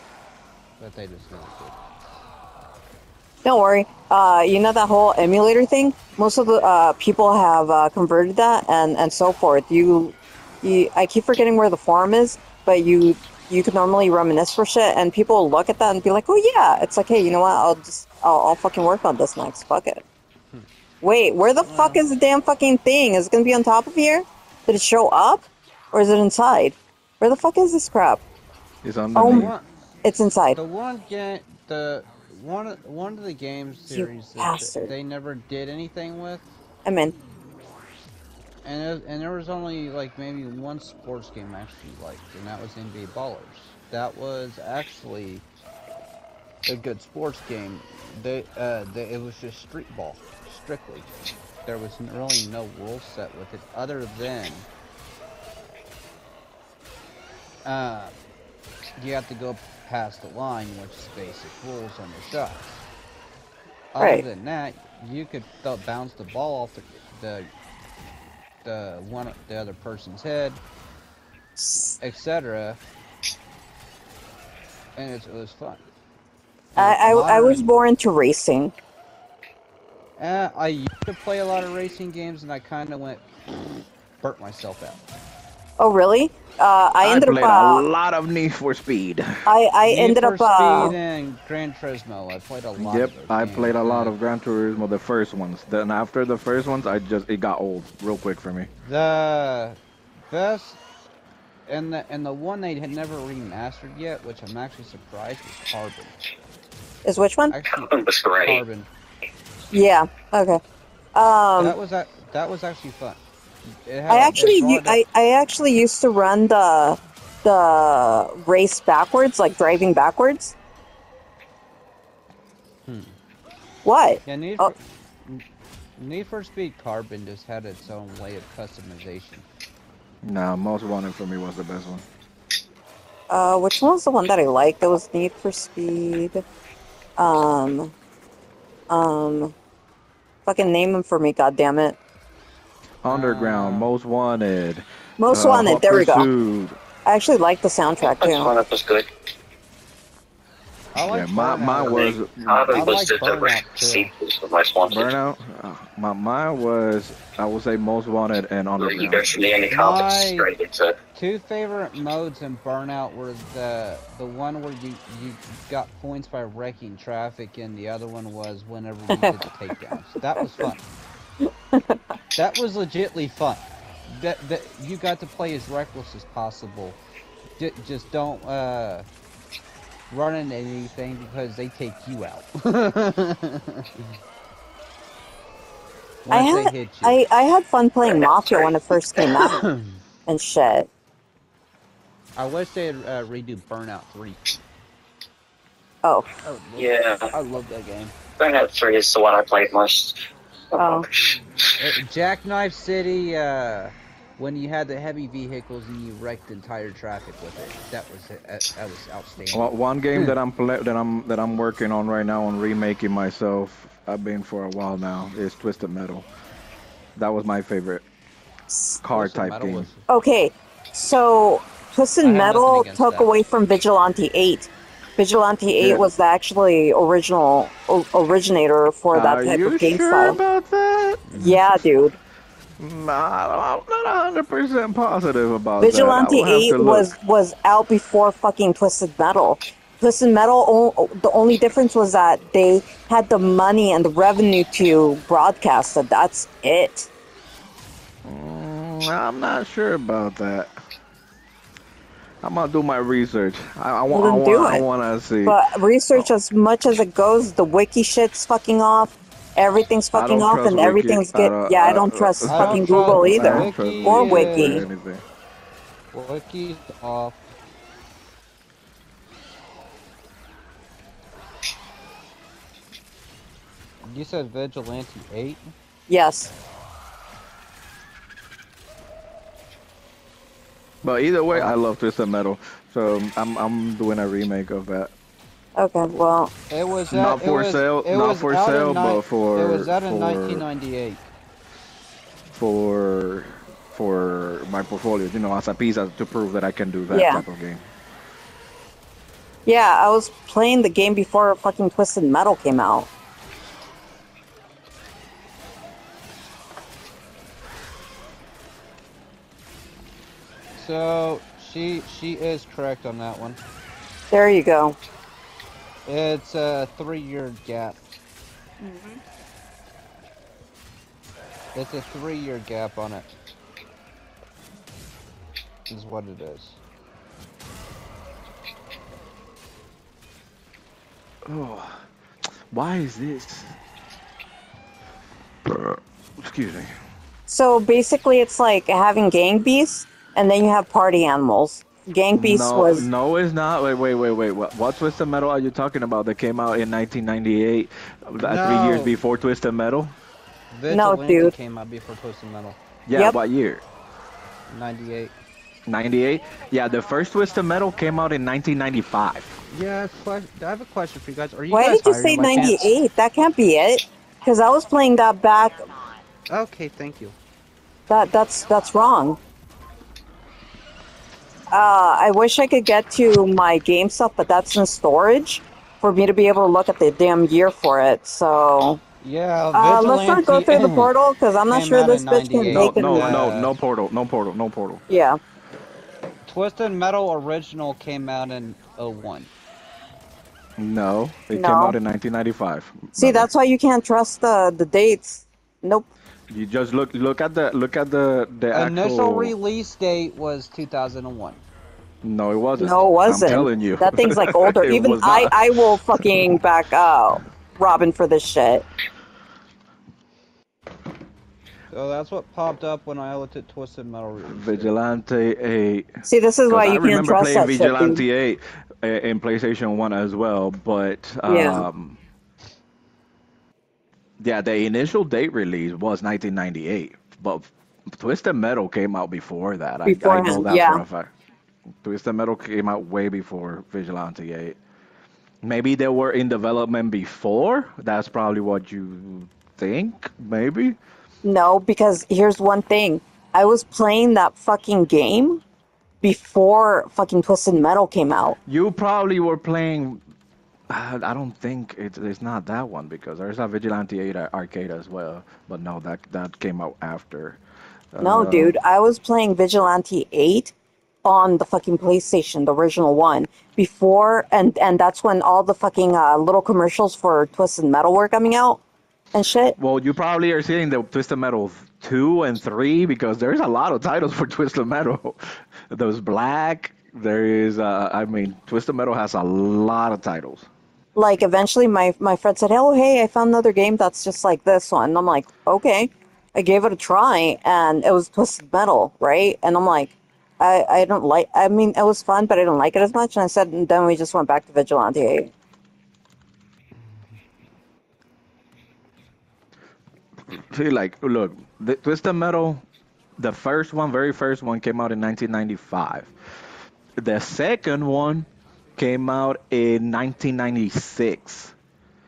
Speaker 4: but they just never did.
Speaker 1: Don't worry. Uh, you know that whole emulator thing? Most of the uh, people have uh, converted that and, and so forth. You, you, I keep forgetting where the forum is, but you you can normally reminisce for shit, and people look at that and be like, "Oh yeah." It's like, hey, you know what? I'll just I'll, I'll fucking work on this next. Fuck it. Hmm. Wait, where the fuck is the damn fucking thing? Is it gonna be on top of here? Did it show up, or is it inside? Where the fuck is this crap?
Speaker 3: It's
Speaker 1: Oh,
Speaker 3: underneath.
Speaker 4: One-
Speaker 1: It's inside.
Speaker 4: The one game, the one of- one of the game series that they never did anything with,
Speaker 1: I'm in.
Speaker 4: And it, and there was only like maybe one sports game I actually liked, and that was NBA Ballers. That was actually a good sports game. They, uh, they, it was just street ball, strictly. There was really no rule set with it, other than uh, you have to go past the line, which is basic rules on the shots. Other
Speaker 1: Right.
Speaker 4: than that, you could th- bounce the ball off the, the the one the other person's head, etc. And it, it was fun.
Speaker 1: I, I, I was more into racing.
Speaker 4: Uh, I used to play a lot of racing games, and I kind of went burnt myself out.
Speaker 1: Oh really? Uh, I ended
Speaker 3: played
Speaker 1: up.
Speaker 3: a
Speaker 1: Uh,
Speaker 3: lot of Need for Speed.
Speaker 1: I I
Speaker 4: Need
Speaker 1: ended
Speaker 4: for
Speaker 1: up. Uh,
Speaker 4: Speed and Gran Turismo. I played a lot.
Speaker 3: Yep,
Speaker 4: of those
Speaker 3: I
Speaker 4: games,
Speaker 3: played a lot of Gran Turismo, the first ones. Then after the first ones, I just it got old real quick for me.
Speaker 4: The best and the and the one they had never remastered yet, which I'm actually surprised was Carbon.
Speaker 1: is which one?
Speaker 4: Actually,
Speaker 2: Carbon was great.
Speaker 4: Carbon.
Speaker 1: Yeah. Okay. Um,
Speaker 4: that was that that was actually fun. It had
Speaker 1: I
Speaker 4: a- it
Speaker 1: actually
Speaker 4: brought
Speaker 1: u-
Speaker 4: up-
Speaker 1: I I actually used to run the the race backwards, like driving backwards.
Speaker 4: Hmm.
Speaker 1: What?
Speaker 4: yeah, Need
Speaker 1: oh.
Speaker 4: for, N- Need for Speed Carbon just had its own way of customization.
Speaker 3: Nah, Most Wanted for me was the best one.
Speaker 1: Uh, which one was the one that I liked? That was Need for Speed. Um, um, fucking name them for me, God damn it!
Speaker 3: Underground,
Speaker 4: Uh,
Speaker 3: Most Wanted.
Speaker 1: Most
Speaker 3: uh,
Speaker 1: Wanted.
Speaker 3: Hot
Speaker 1: There we go.
Speaker 3: Pursuit.
Speaker 1: I actually like the soundtrack too.
Speaker 2: one that was good.
Speaker 4: I
Speaker 3: Yeah,
Speaker 4: like
Speaker 3: my, mine was
Speaker 2: Carbon
Speaker 4: I
Speaker 2: was
Speaker 4: like
Speaker 2: the, the
Speaker 4: Burnout, too.
Speaker 2: Most Wanted.
Speaker 3: Burnout. Uh, my mine was I would say Most Wanted and
Speaker 2: Where you
Speaker 3: Underground.
Speaker 2: go from the end of Carbon
Speaker 4: My-
Speaker 2: straight into
Speaker 4: Two favorite modes in Burnout were the the one where you you got points by wrecking traffic, and the other one was whenever you did the takedowns. That was fun. That was legitly fun. That that you got to play as reckless as possible. J- just don't uh running anything because they take you out. Once
Speaker 1: I
Speaker 4: they
Speaker 1: had
Speaker 4: hit you.
Speaker 1: I, I had fun playing Mafia when it first came out and shit.
Speaker 4: I wish they'd uh, redo Burnout 3.
Speaker 1: Oh,
Speaker 4: I love,
Speaker 2: Yeah,
Speaker 4: I love that game.
Speaker 2: Burnout 3 is the one I played most.
Speaker 1: Oh.
Speaker 4: Uh, Jackknife City, uh, when you had the heavy vehicles and you wrecked entire traffic with it, that was it. That, that was outstanding.
Speaker 3: Well, one game that I'm that I'm that I'm working on right now on remaking myself. I've been for a while now. Is Twisted Metal. That was my favorite car
Speaker 4: Twisted
Speaker 3: type
Speaker 4: Metal
Speaker 3: game.
Speaker 4: was-
Speaker 1: okay. So Twisted
Speaker 4: I have nothing
Speaker 1: Metal took
Speaker 4: that.
Speaker 1: away from Vigilante 8. Vigilante 8
Speaker 3: Yeah.
Speaker 1: was the actually original o- originator for that
Speaker 3: Are
Speaker 1: type of game
Speaker 3: sure
Speaker 1: style.
Speaker 3: about that?
Speaker 1: Yeah, dude.
Speaker 3: Nah, I'm not hundred percent positive about
Speaker 1: Vigilante
Speaker 3: that. I will have
Speaker 1: 8 was was out before fucking Twisted Metal. Twisted Metal, o- the only difference was that they had the money and the revenue to broadcast it. That's it.
Speaker 3: Mm, I'm not sure about that. I'm gonna do my research. I, I, wa-
Speaker 1: Well,
Speaker 3: I,
Speaker 1: then do
Speaker 3: want, I
Speaker 1: it.
Speaker 3: want to see.
Speaker 1: But research uh, as much as it goes, the wiki shit's fucking off. Everything's fucking off, and
Speaker 3: Wiki.
Speaker 1: everything's
Speaker 3: I
Speaker 1: good. Yeah, I
Speaker 3: I-
Speaker 1: don't trust
Speaker 3: I
Speaker 4: don't
Speaker 1: fucking
Speaker 4: trust
Speaker 1: Google either.
Speaker 4: Wiki
Speaker 1: Or
Speaker 3: Wiki
Speaker 1: Wiki.
Speaker 4: Wiki's off. You said Vigilante 8?
Speaker 1: Yes.
Speaker 3: But either way, I love Twisted Metal, so um, I'm I'm doing a remake of that.
Speaker 1: Okay. Well,
Speaker 4: It was
Speaker 3: Not
Speaker 4: out- it
Speaker 3: for
Speaker 4: was-
Speaker 3: sale-
Speaker 4: it
Speaker 3: not
Speaker 4: was
Speaker 3: for sale, but for-
Speaker 4: It was out in
Speaker 3: for-
Speaker 4: 1998.
Speaker 3: for for my portfolio, you know, as a piece to prove that I can do that
Speaker 1: Yeah.
Speaker 3: type of game.
Speaker 1: yeah, I was playing the game before fucking Twisted Metal came out.
Speaker 4: So she she is correct on that one.
Speaker 1: There you go.
Speaker 4: It's a three-year gap. Mhm. It's a three-year gap on it. Is what it is.
Speaker 3: Oh, why is this? Excuse me.
Speaker 1: So basically, it's like having gang beasts, and then you have party animals. Gang beasts
Speaker 3: no,
Speaker 1: was
Speaker 3: no, it's not. Wait, wait, wait, wait. What, what Twisted Metal are you talking about? That came out in 1998, uh, three years before Twisted Metal.
Speaker 1: No,
Speaker 4: Vigilante
Speaker 1: dude.
Speaker 4: came out before Twisted Metal.
Speaker 3: Yeah,
Speaker 1: Yep.
Speaker 3: what year?
Speaker 4: 98.
Speaker 3: 98. Yeah, the first Twisted Metal came out in 1995.
Speaker 4: Yeah, que- I have a question for you guys. Are you
Speaker 1: Why
Speaker 4: guys
Speaker 1: did you say
Speaker 4: by chance?
Speaker 1: 98? That can't be it. Because I was playing that back.
Speaker 4: Okay, thank you.
Speaker 1: That that's that's wrong. Uh, I wish I could get to my game stuff, but that's in storage for me to be able to look at the damn year for it. So
Speaker 4: Yeah,
Speaker 1: uh, let's not go through the portal because I'm not sure this bitch can
Speaker 4: 98.
Speaker 3: No,
Speaker 1: make it.
Speaker 3: no,
Speaker 4: Uh,
Speaker 3: no, no portal, no portal, no portal.
Speaker 1: Yeah.
Speaker 4: Twisted Metal original came out in 01.
Speaker 3: No, it came out in 1995.
Speaker 1: See,
Speaker 3: brother.
Speaker 1: that's why you can't trust the the dates. Nope.
Speaker 3: You just look look at the look at the the
Speaker 4: Initial
Speaker 3: actual.
Speaker 4: release date was 2001.
Speaker 3: No, it wasn't.
Speaker 1: No, it wasn't.
Speaker 3: I'm telling you.
Speaker 1: That thing's like older. Even I,
Speaker 3: not.
Speaker 1: I will fucking back out Robin for this shit.
Speaker 4: So that's what popped up when I looked at Twisted Metal release.
Speaker 3: Vigilante 8.
Speaker 1: See, this is why
Speaker 3: 'Cause I
Speaker 1: you can't
Speaker 3: remember
Speaker 1: trust
Speaker 3: playing
Speaker 1: that shit.
Speaker 3: Vigilante
Speaker 1: dude.
Speaker 3: 8 uh, in PlayStation 1 as well, but
Speaker 1: Yeah.
Speaker 3: um, yeah, the initial date release was 1998, but Twisted Metal came out before that. I, I know that
Speaker 1: yeah.
Speaker 3: for a fact. Twisted Metal came out way before Vigilante 8. Maybe they were in development before. That's probably what you think. Maybe.
Speaker 1: No, because here's one thing. I was playing that fucking game before fucking Twisted Metal came out.
Speaker 3: You probably were playing. I I don't think it's, it's not that one because there's a Vigilante 8 arcade as well. But no, that that came out after.
Speaker 1: No,
Speaker 3: Uh,
Speaker 1: dude, I was playing Vigilante 8 on the fucking PlayStation, the original one, before, and and that's when all the fucking uh, little commercials for Twisted Metal were coming out and shit.
Speaker 3: Well, you probably are seeing the Twisted Metal 2 and 3 because there's a lot of titles for Twisted Metal. Those Black, There is, uh, I mean, Twisted Metal has a lot of titles.
Speaker 1: Like eventually, my my friend said, "Oh, hey, I found another game that's just like this one." And I'm like, "Okay." I gave it a try, and it was Twisted Metal, right? And I'm like, I I don't like. I mean, it was fun, but I didn't like it as much. And I said, and then we just went back to Vigilante 8.
Speaker 3: See, like, look, the Twisted Metal, the first one, very first one, came out in 1995. The second one came out in 1996.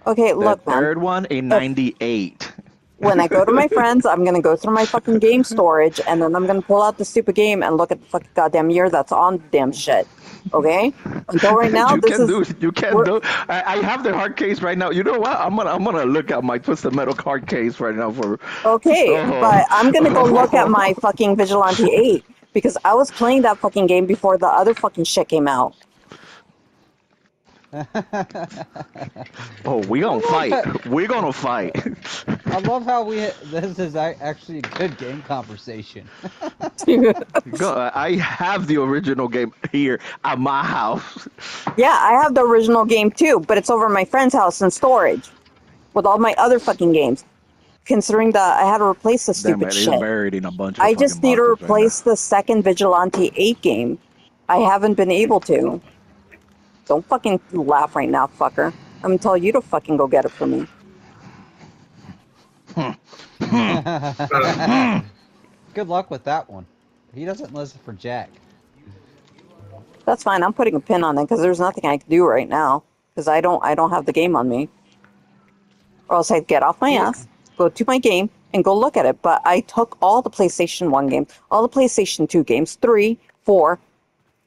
Speaker 1: Okay,
Speaker 3: The
Speaker 1: look, man.
Speaker 3: third one in 98.
Speaker 1: When I go to my friends, I'm gonna go through my fucking game storage, and then I'm gonna pull out the stupid game and look at the fucking goddamn year that's on the damn shit. Okay. Until right now,
Speaker 3: you
Speaker 1: this
Speaker 3: can
Speaker 1: is
Speaker 3: do you can
Speaker 1: we're-
Speaker 3: do I, I have the hard case right now. You know what? I'm gonna I'm gonna look at my Twisted Metal hard case right now for
Speaker 1: okay,
Speaker 3: Oh.
Speaker 1: but I'm gonna go look at my fucking Vigilante 8 because I was playing that fucking game before the other fucking shit came out.
Speaker 3: Oh, we gonna fight. we gonna fight.
Speaker 4: I love how we. This is actually a good game conversation.
Speaker 3: Go- I have the original game here at my house.
Speaker 1: Yeah, I have the original game too, but it's over at my friend's house in storage with all my other fucking games. Considering that I had to replace the
Speaker 3: Damn
Speaker 1: stupid
Speaker 3: it,
Speaker 1: shit.
Speaker 3: buried in a bunch of
Speaker 1: I just need to
Speaker 3: boxes right
Speaker 1: replace the second Vigilante 8 game. I haven't been able to. Don't fucking laugh right now, fucker. I'm gonna tell you to fucking go get it for me.
Speaker 4: Good luck with that one. He doesn't listen for Jack.
Speaker 1: That's fine. I'm putting a pin on it because there's nothing I can do right now because I don't I don't have the game on me. Or else I'd get off my ass, go to my game, and go look at it. But I took all the PlayStation One games, all the PlayStation Two games, three, four,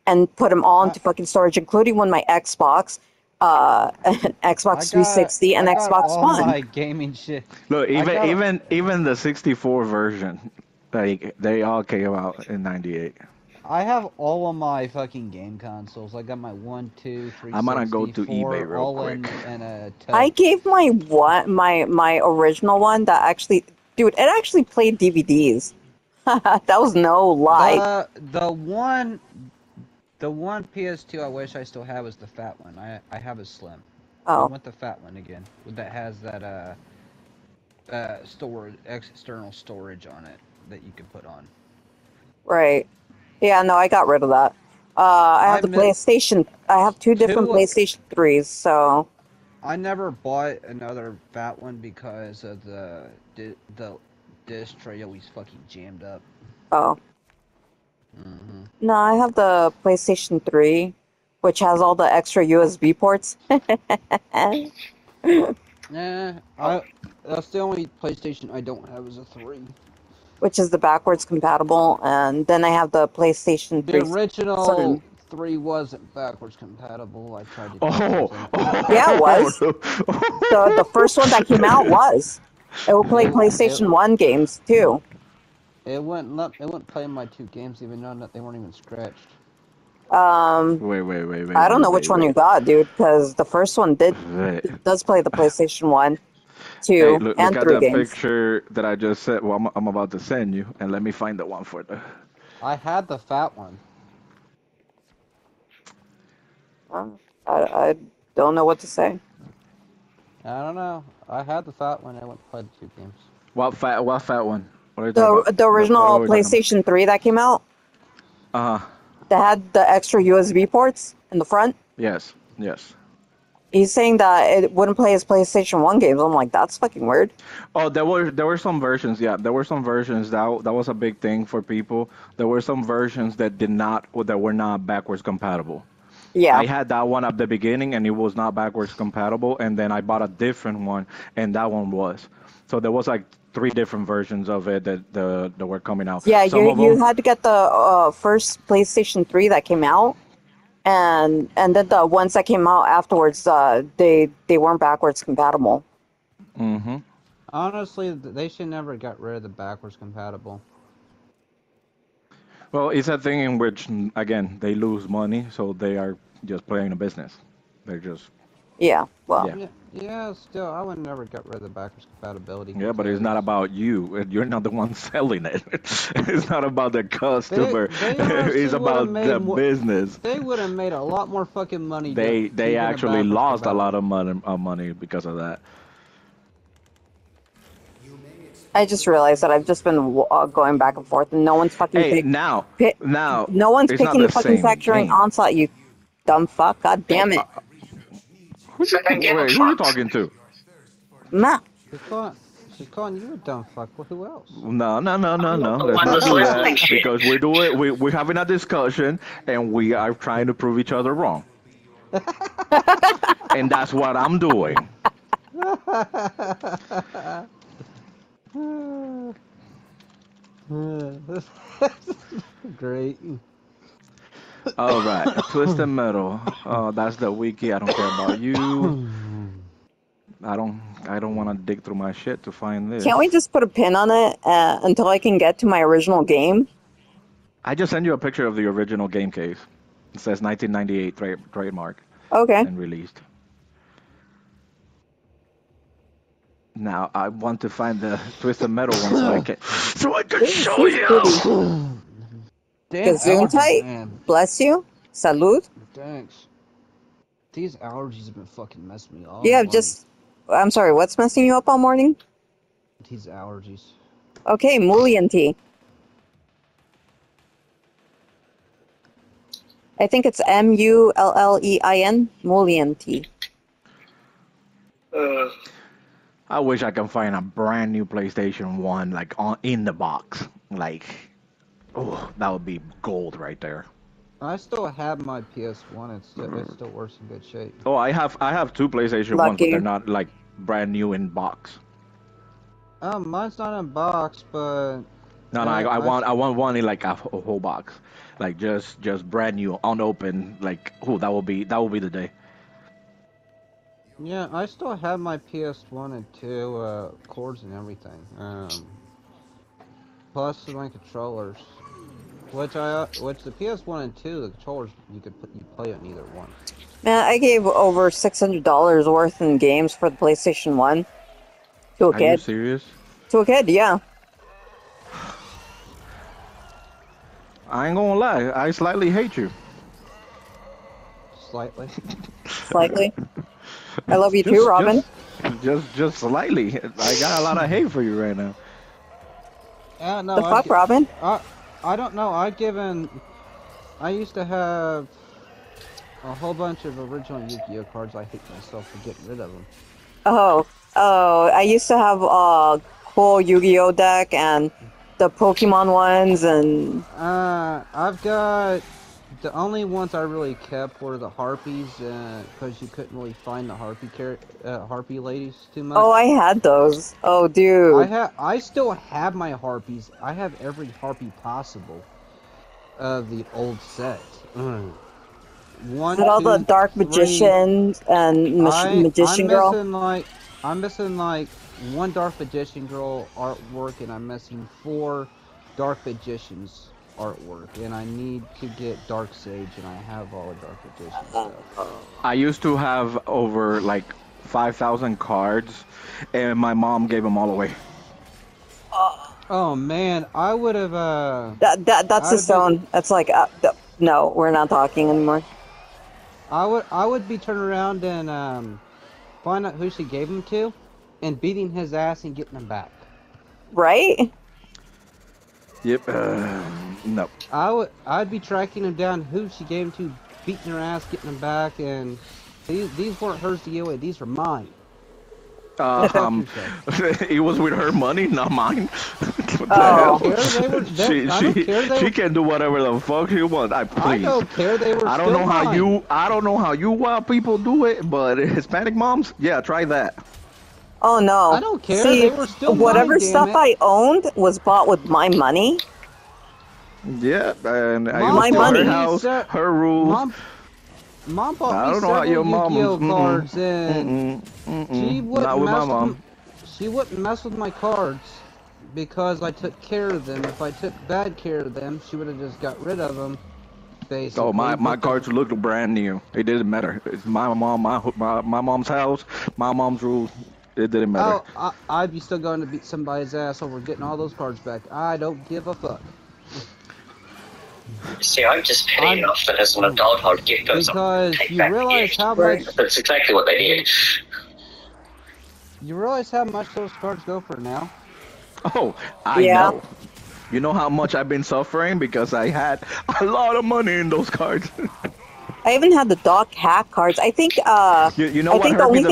Speaker 1: and put them all into fucking storage, including one my Xbox, uh, Xbox 360, and
Speaker 4: I got
Speaker 1: Xbox
Speaker 4: all
Speaker 1: One.
Speaker 4: my gaming shit.
Speaker 3: Look, even
Speaker 4: got 'em.
Speaker 3: even even the 64 version, like they all came out in '98.
Speaker 4: I have all of my fucking game consoles. I got my one, two, three.
Speaker 3: I'm gonna go to
Speaker 4: 64,
Speaker 3: eBay real
Speaker 4: all in,
Speaker 3: quick.
Speaker 4: in a
Speaker 1: I gave my one my my original one that actually, dude, it actually played DVDs. that was no lie.
Speaker 4: The the one, the one PS2 I wish I still have is the fat one. I I have a slim. I
Speaker 1: oh,
Speaker 4: want the fat one again. That has that uh, uh storage external storage on it that you can put on.
Speaker 1: right. Yeah, no, I got rid of that. Uh, I have
Speaker 4: I
Speaker 1: the PlayStation. I have two different
Speaker 4: Two-
Speaker 1: PlayStation threes. So
Speaker 4: I never bought another fat one because of the di- the disc tray always fucking jammed up.
Speaker 1: oh
Speaker 4: hmm
Speaker 1: no, I have the PlayStation three, which has all the extra USB ports.
Speaker 4: Yeah, I that's the only PlayStation I don't have is a three.
Speaker 1: which is the backwards compatible, and then I have the PlayStation
Speaker 4: The
Speaker 1: 3.
Speaker 4: original
Speaker 1: Son.
Speaker 4: three wasn't backwards compatible. I tried to. do
Speaker 3: Oh.
Speaker 1: Yeah, it was.
Speaker 3: the
Speaker 1: The, the first one that came out was. It will play PlayStation 1 games too.
Speaker 4: It wouldn't let it wouldn't play my two games even though that they weren't even scratched.
Speaker 1: Um,
Speaker 3: Wait, wait, wait, wait.
Speaker 1: I don't
Speaker 3: wait,
Speaker 1: know which
Speaker 3: wait,
Speaker 1: one
Speaker 3: wait.
Speaker 1: you got, dude, because the first one did does play the PlayStation 1, 2,
Speaker 3: Hey, look,
Speaker 1: and
Speaker 3: look
Speaker 1: 3
Speaker 3: at that
Speaker 1: games.
Speaker 3: picture that I just said. Well, I'm, I'm about to send you, and let me find the one for the.
Speaker 4: I had the fat one.
Speaker 1: Uh, I, I don't know what to say.
Speaker 4: I don't know. I had the fat one. I went to play the two games.
Speaker 3: What fat? What fat one? What are you
Speaker 1: The, the original
Speaker 3: What- what are we
Speaker 1: PlayStation 3 that came out,
Speaker 3: about? Uh-huh.
Speaker 1: that had the extra USB ports in the front.
Speaker 3: Yes. Yes.
Speaker 1: He's saying that it wouldn't play his PlayStation 1 games. I'm like, that's fucking weird.
Speaker 3: Oh, there were there were some versions. Yeah, there were some versions that that was a big thing for people. There were some versions that did not that were not backwards compatible.
Speaker 1: Yeah.
Speaker 3: I had that one at the beginning, and it was not backwards compatible. And then I bought a different one, and that one was. So there was like three different versions of it that the that were coming out.
Speaker 1: Yeah,
Speaker 3: Some
Speaker 1: you you
Speaker 3: them-
Speaker 1: had to get the uh, first PlayStation 3 that came out, and and then the ones that came out afterwards, uh, they they weren't backwards compatible.
Speaker 3: Mhm.
Speaker 4: Honestly, they should never got rid of the backwards compatible.
Speaker 3: Well, it's a thing in which, again, they lose money, so they are just playing a business. They're just
Speaker 1: Yeah. Well.
Speaker 3: Yeah.
Speaker 4: Yeah, yeah, still, I would never get rid of the backwards compatibility.
Speaker 3: Yeah, but it's not about you. and You're not the one selling it. it's not about the customer.
Speaker 4: they honestly
Speaker 3: it's about the
Speaker 4: more-
Speaker 3: business.
Speaker 4: They would have made a lot more fucking money.
Speaker 3: They they actually
Speaker 4: backwards
Speaker 3: lost a lot of money, uh, money because of that.
Speaker 1: I just realized that I've just been uh, going back and forth, and no one's fucking.
Speaker 3: Hey,
Speaker 1: pick-
Speaker 3: now
Speaker 1: pick-
Speaker 3: now
Speaker 1: no one's picking
Speaker 3: the
Speaker 1: the fucking
Speaker 3: Sanctuary
Speaker 1: Onslaught. You dumb fuck! God damn it,
Speaker 3: Who's
Speaker 2: So then
Speaker 3: wait, who are you talking to?
Speaker 1: nah.
Speaker 4: She's calling, she's calling you a dumb fuck. Well, who else?
Speaker 3: No, no, no, no, no.
Speaker 2: The
Speaker 3: Let's not do that because we're doing we we're having a discussion and we are trying to prove each other wrong. and that's what I'm doing.
Speaker 4: Great.
Speaker 3: All right, Twisted Metal. Uh, that's the wiki. I don't care about you. I don't. I don't want to dig through my shit to find this.
Speaker 1: Can't we just put a pin on it uh, until I can get to my original game?
Speaker 3: I just send you a picture of the original game case. It says 1998 tra- trademark
Speaker 1: Okay.
Speaker 3: and released. Now I want to find the Twisted Metal one so I can so I can show you.
Speaker 4: Damn
Speaker 1: Gazoon
Speaker 4: allergies,
Speaker 1: tight?
Speaker 4: man.
Speaker 1: Bless you. Salud.
Speaker 4: Thanks. These allergies have been fucking messing me up.
Speaker 1: Yeah, have just. I'm sorry. What's messing you up all morning?
Speaker 4: These allergies.
Speaker 1: Okay, Mullein tea. I think it's M U L L E I N. Mullein tea.
Speaker 2: Uh,
Speaker 3: I wish I can find a brand new PlayStation One like on in the box. Like, oh, that would be gold right there.
Speaker 4: I still have my PS1. It's still, it still works in good shape.
Speaker 3: Oh, I have I have two PlayStation ones, but they're not like brand new in box.
Speaker 4: Um, mine's not in box, but
Speaker 3: No, no, I, I
Speaker 4: I-
Speaker 3: want I want one in like a, wh- whole box, like just just brand new, unopened. Like, oh, that will be that will be the day.
Speaker 4: yeah, I still have my PS1 and 2 uh, cords and everything. Um, plus my controllers, which I uh, which the PS1 and 2 the controllers you could put you play on either one.
Speaker 1: Man, I gave over six hundred dollars worth in games for the PlayStation One. To a
Speaker 3: Are you
Speaker 1: kid.
Speaker 3: serious?
Speaker 1: To a kid, yeah.
Speaker 3: I ain't gonna lie, I slightly hate you.
Speaker 4: Slightly.
Speaker 1: Slightly. I love you
Speaker 3: Just-
Speaker 1: too, Robin.
Speaker 3: Just, just just slightly. I got a lot of hate for you right now.
Speaker 4: Yeah, no,
Speaker 1: the
Speaker 4: I
Speaker 1: fuck,
Speaker 4: gi-
Speaker 1: Robin?
Speaker 4: I, I don't know. I've given. I used to have a whole bunch of original Yu-Gi-Oh cards. I hate myself for getting rid of them.
Speaker 1: Oh, oh, I used to have a whole Yu-Gi-Oh deck and the Pokemon ones, and
Speaker 4: Uh, I've got the only ones I really kept were the harpies, because you couldn't really find the harpy uh, harpy ladies too much.
Speaker 1: oh, I had those. Oh, dude.
Speaker 4: I have. I still have my harpies. I have every harpy possible of the old set. Mm. One,
Speaker 1: Had all the Dark
Speaker 4: three.
Speaker 1: Magician and Mag-
Speaker 4: I,
Speaker 1: Magician
Speaker 4: I'm
Speaker 1: Girl.
Speaker 4: missing like I'm missing like one Dark Magician Girl artwork, and I'm missing four Dark Magicians artwork, and I need to get Dark Sage, and I have all the Dark Magician stuff.
Speaker 3: I used to have over like five thousand cards, and my mom gave them all away.
Speaker 4: Oh man, I would have. Uh,
Speaker 1: That, that that's
Speaker 4: I'd
Speaker 1: a stone. That's like uh, no, we're not talking anymore.
Speaker 4: I would. I would be turning around and um, find out who she gave them to, and beating his ass and getting them back.
Speaker 1: Right?
Speaker 3: Yep. Uh, no.
Speaker 4: I would. I'd be tracking him down who she gave him to, beating her ass, getting him back, and these these weren't hers to give away. These were mine.
Speaker 3: Um, it was with her money, not mine.
Speaker 1: Oh.
Speaker 3: hell?
Speaker 4: I don't care, they were- they-
Speaker 3: she she, she
Speaker 4: were-
Speaker 3: can do whatever the fuck she wants. I please.
Speaker 4: I don't care. They were.
Speaker 3: I don't
Speaker 4: still
Speaker 3: know how
Speaker 4: mine.
Speaker 3: you I don't know how you wild people do it, but Hispanic moms, yeah, try that.
Speaker 1: Oh no.
Speaker 4: I don't care,
Speaker 1: See,
Speaker 4: they were still
Speaker 1: whatever
Speaker 4: mine,
Speaker 1: stuff. I owned was bought with my money.
Speaker 3: Yeah, and I to
Speaker 1: bought
Speaker 3: her house,
Speaker 4: set-
Speaker 3: her rules.
Speaker 4: Mom, mom bought
Speaker 3: I
Speaker 4: me
Speaker 3: don't know how your mom-
Speaker 4: Yu-Gi-Oh
Speaker 3: mm-mm,
Speaker 4: cards, and
Speaker 3: Mm-mm,
Speaker 4: she
Speaker 3: mm-mm,
Speaker 4: wouldn't
Speaker 3: not with
Speaker 4: mess
Speaker 3: my
Speaker 4: with
Speaker 3: mom.
Speaker 4: m- she wouldn't mess with my cards because I took care of them. If I took bad care of them, she would have just got rid of them Basically,
Speaker 3: Oh, my, my cards looked brand new. It didn't matter. It's my mom, my my, my mom's house, my mom's rules. It didn't matter.
Speaker 4: Oh, I, I'd be still going to beat somebody's ass over getting all those cards back. I don't give a fuck.
Speaker 2: See, I'm just petty
Speaker 4: I'm-
Speaker 2: enough that as an adult I'll get those
Speaker 4: Because
Speaker 2: take
Speaker 4: you
Speaker 2: back
Speaker 4: realize how much
Speaker 2: That's exactly what they did.
Speaker 4: you realize how much those cards go for now.
Speaker 3: Oh, I
Speaker 1: Yeah.
Speaker 3: know. You know how much I've been suffering because I had a lot of money in those cards.
Speaker 1: I even had the Doc Hack cards. I think uh
Speaker 3: you, you know
Speaker 1: I
Speaker 3: what
Speaker 1: think